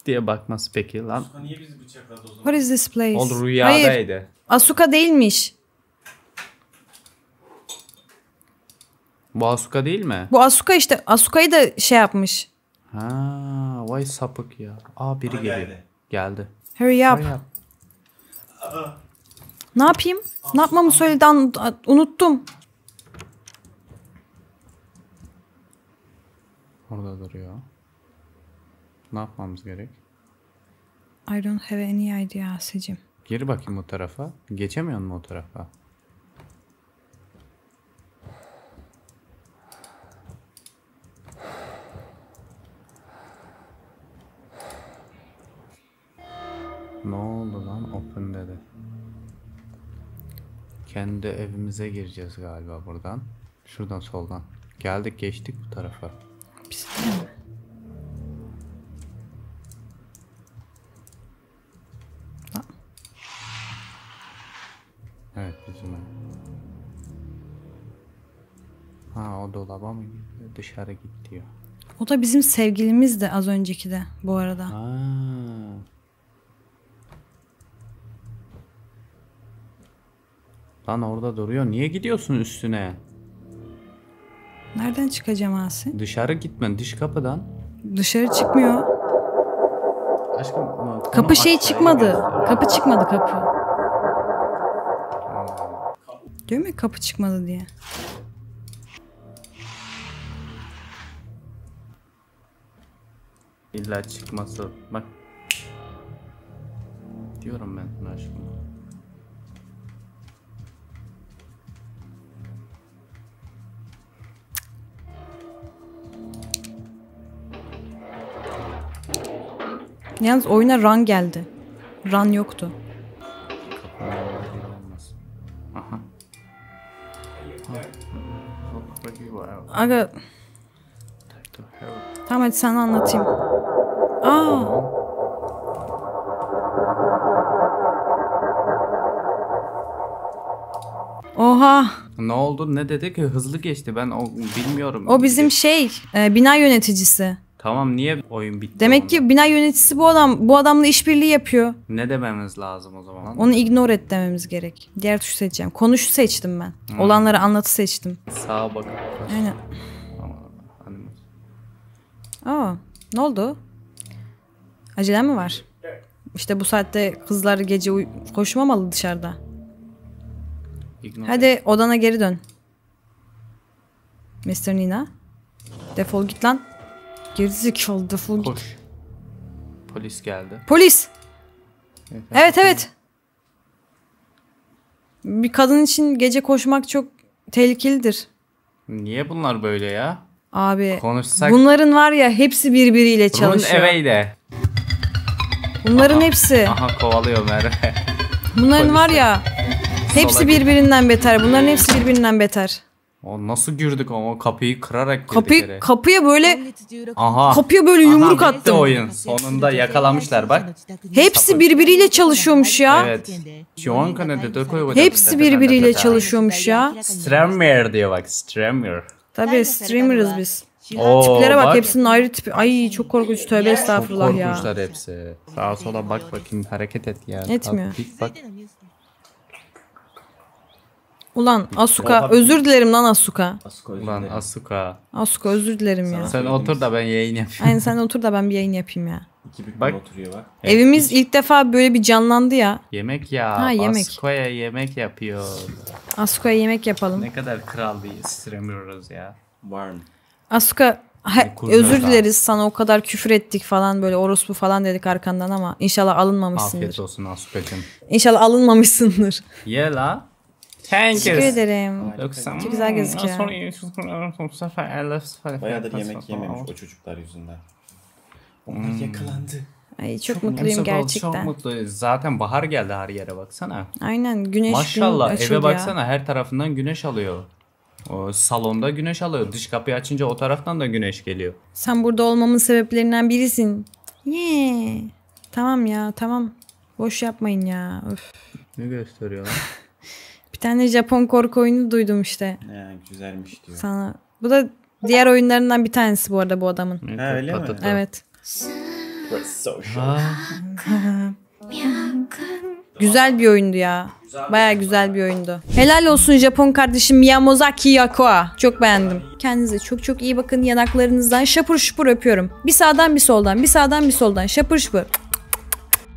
Speaker 1: Diye bakması peki lan.
Speaker 4: Asuk niye bizi bıçakladı o zaman?
Speaker 2: What is this place?
Speaker 1: O
Speaker 2: Hayır.
Speaker 1: rüyadaydı.
Speaker 2: Asuka değilmiş.
Speaker 1: Bu Asuka değil mi?
Speaker 2: Bu Asuka işte. Asuka'yı da şey yapmış.
Speaker 1: Ha, vay sapık ya. Aa biri geliyor.
Speaker 4: geldi.
Speaker 1: Geldi.
Speaker 2: Hurry up.
Speaker 1: Vay yap.
Speaker 2: Ne yapayım? Ne yapmamı söyledi an- unuttum.
Speaker 1: Orada duruyor. Ne yapmamız gerek?
Speaker 2: I don't have any idea Asicim.
Speaker 1: Geri bakayım o tarafa. Geçemiyor mu o tarafa? Ne oldu lan open dedi. Kendi evimize gireceğiz galiba buradan. Şuradan soldan. Geldik geçtik bu tarafa.
Speaker 2: Mi?
Speaker 1: Evet bizim ev. Ha o dolaba mı gidiyor? Dışarı git diyor.
Speaker 2: O da bizim sevgilimiz de az önceki de bu arada.
Speaker 1: Ha. Lan orada duruyor. Niye gidiyorsun üstüne?
Speaker 2: Nereden çıkacağım Asi?
Speaker 1: Dışarı gitme. Dış kapıdan.
Speaker 2: Dışarı çıkmıyor.
Speaker 1: Aşkım.
Speaker 2: Kapı şey çıkmadı. Kapı çıkmadı kapı. Diyor mu kapı çıkmadı diye.
Speaker 1: İlla çıkması. Bak. Diyorum ben aşkım.
Speaker 2: Yalnız oyuna run geldi. Run yoktu.
Speaker 1: Aha.
Speaker 2: Aga tamam hadi sana anlatayım. Aa Oha
Speaker 1: Ne oldu? Ne dedi ki? Hızlı geçti. Ben o bilmiyorum.
Speaker 2: o bizim şey e, bina yöneticisi.
Speaker 1: Tamam niye oyun bitti?
Speaker 2: Demek
Speaker 1: onda?
Speaker 2: ki bina yöneticisi bu adam bu adamla işbirliği yapıyor.
Speaker 1: ne dememiz lazım o zaman?
Speaker 2: Onu ignore et dememiz gerek. Diğer tuşu seçeceğim. Konuşu seçtim ben. Olanları anlatı seçtim.
Speaker 1: Sağa bak.
Speaker 2: Aynen. Aa, ne oldu? Acelen mi var? İşte bu saatte kızlar gece koşmamalı dışarıda.
Speaker 1: ignore.
Speaker 2: Hadi odana geri dön. Mr. Nina. Defol git lan. Gerizekalı defol git.
Speaker 1: Koş. Polis geldi.
Speaker 2: Polis. Evet evet. Bir kadın için gece koşmak çok tehlikelidir.
Speaker 1: Niye bunlar böyle ya?
Speaker 2: Abi.
Speaker 1: Konuşsak
Speaker 2: Bunların var ya hepsi birbiriyle
Speaker 1: Run
Speaker 2: çalışıyor.
Speaker 1: away de.
Speaker 2: Bunların hepsi.
Speaker 1: Aha kovalıyor Merve.
Speaker 2: Bunların var ya. Hepsi birbirinden beter. Bunların hepsi birbirinden beter.
Speaker 1: O nasıl girdik ama kapıyı kırarak girdik
Speaker 2: Kapıyı
Speaker 1: yere.
Speaker 2: kapıya böyle
Speaker 1: Aha.
Speaker 2: kapıya böyle yumruk
Speaker 1: Aha,
Speaker 2: attım.
Speaker 1: oyun. Sonunda yakalamışlar bak.
Speaker 2: Hepsi birbiriyle çalışıyormuş ya.
Speaker 1: Evet. Şu an kanalda da koy-
Speaker 2: Hepsi birbiriyle çalışıyormuş ya.
Speaker 1: Strammer diyor bak. Strammer.
Speaker 2: Tabii streamerız biz.
Speaker 1: Oo,
Speaker 2: Tiplere bak, hepsinin ayrı tipi. Ay çok korkunç tövbe estağfurullah ya.
Speaker 1: Korkunçlar hepsi. Sağa sola bak bakayım hareket et ya.
Speaker 2: Etmiyor.
Speaker 1: Kalk, bak.
Speaker 2: Ulan Asuka özür dilerim lan Asuka.
Speaker 1: Ulan Asuka.
Speaker 2: Asuka özür dilerim ya.
Speaker 1: Sen otur da ben yayın yapayım.
Speaker 2: Aynen sen otur da ben bir yayın yapayım ya.
Speaker 4: İki
Speaker 1: Bak.
Speaker 4: oturuyor bak.
Speaker 2: Evimiz ilk defa böyle bir canlandı ya.
Speaker 1: Yemek ya.
Speaker 2: Ha, yemek.
Speaker 1: Asuko'ya yemek yapıyor.
Speaker 2: Asuka'ya yemek yapalım.
Speaker 1: Ne kadar kral bir istemiyoruz ya.
Speaker 4: Var mı?
Speaker 2: Asuka ha-
Speaker 1: Ne
Speaker 2: özür dileriz sana o kadar küfür ettik falan böyle orospu falan dedik arkandan ama inşallah alınmamışsındır.
Speaker 1: Afiyet olsun Asuka'cığım.
Speaker 2: İnşallah alınmamışsındır.
Speaker 1: Ye la. Thank
Speaker 2: Teşekkür ederim.
Speaker 1: Yoksa
Speaker 2: Çok güzel gözüküyor.
Speaker 4: Bayağıdır yemek yememiş o çocuklar yüzünden. Onlar yakalandı.
Speaker 2: Ay çok, mutluyum gerçekten.
Speaker 1: Çok mutluyuz. Zaten bahar geldi her yere baksana.
Speaker 2: Aynen güneş
Speaker 1: Maşallah
Speaker 2: gün
Speaker 1: eve
Speaker 2: ya.
Speaker 1: baksana her tarafından güneş alıyor. O salonda güneş alıyor. Dış kapıyı açınca o taraftan da güneş geliyor.
Speaker 2: Sen burada olmamın sebeplerinden birisin. Yeah. Tamam ya tamam. Boş yapmayın ya. Öf.
Speaker 1: Ne gösteriyor lan?
Speaker 2: Bir tane Japon korku oyunu duydum işte
Speaker 4: Ne güzelmiş diyor.
Speaker 2: sana. Bu da diğer oyunlarından bir tanesi bu arada bu adamın.
Speaker 4: Ha, öyle mi?
Speaker 2: Evet. Güzel bir oyundu ya. Baya güzel bir oyundu. Helal olsun Japon kardeşim Miyamazaki Yakoa. Çok beğendim. Kendinize çok çok iyi bakın. Yanaklarınızdan şapur şupur öpüyorum. Bir sağdan bir soldan, bir sağdan bir soldan şapur şupur.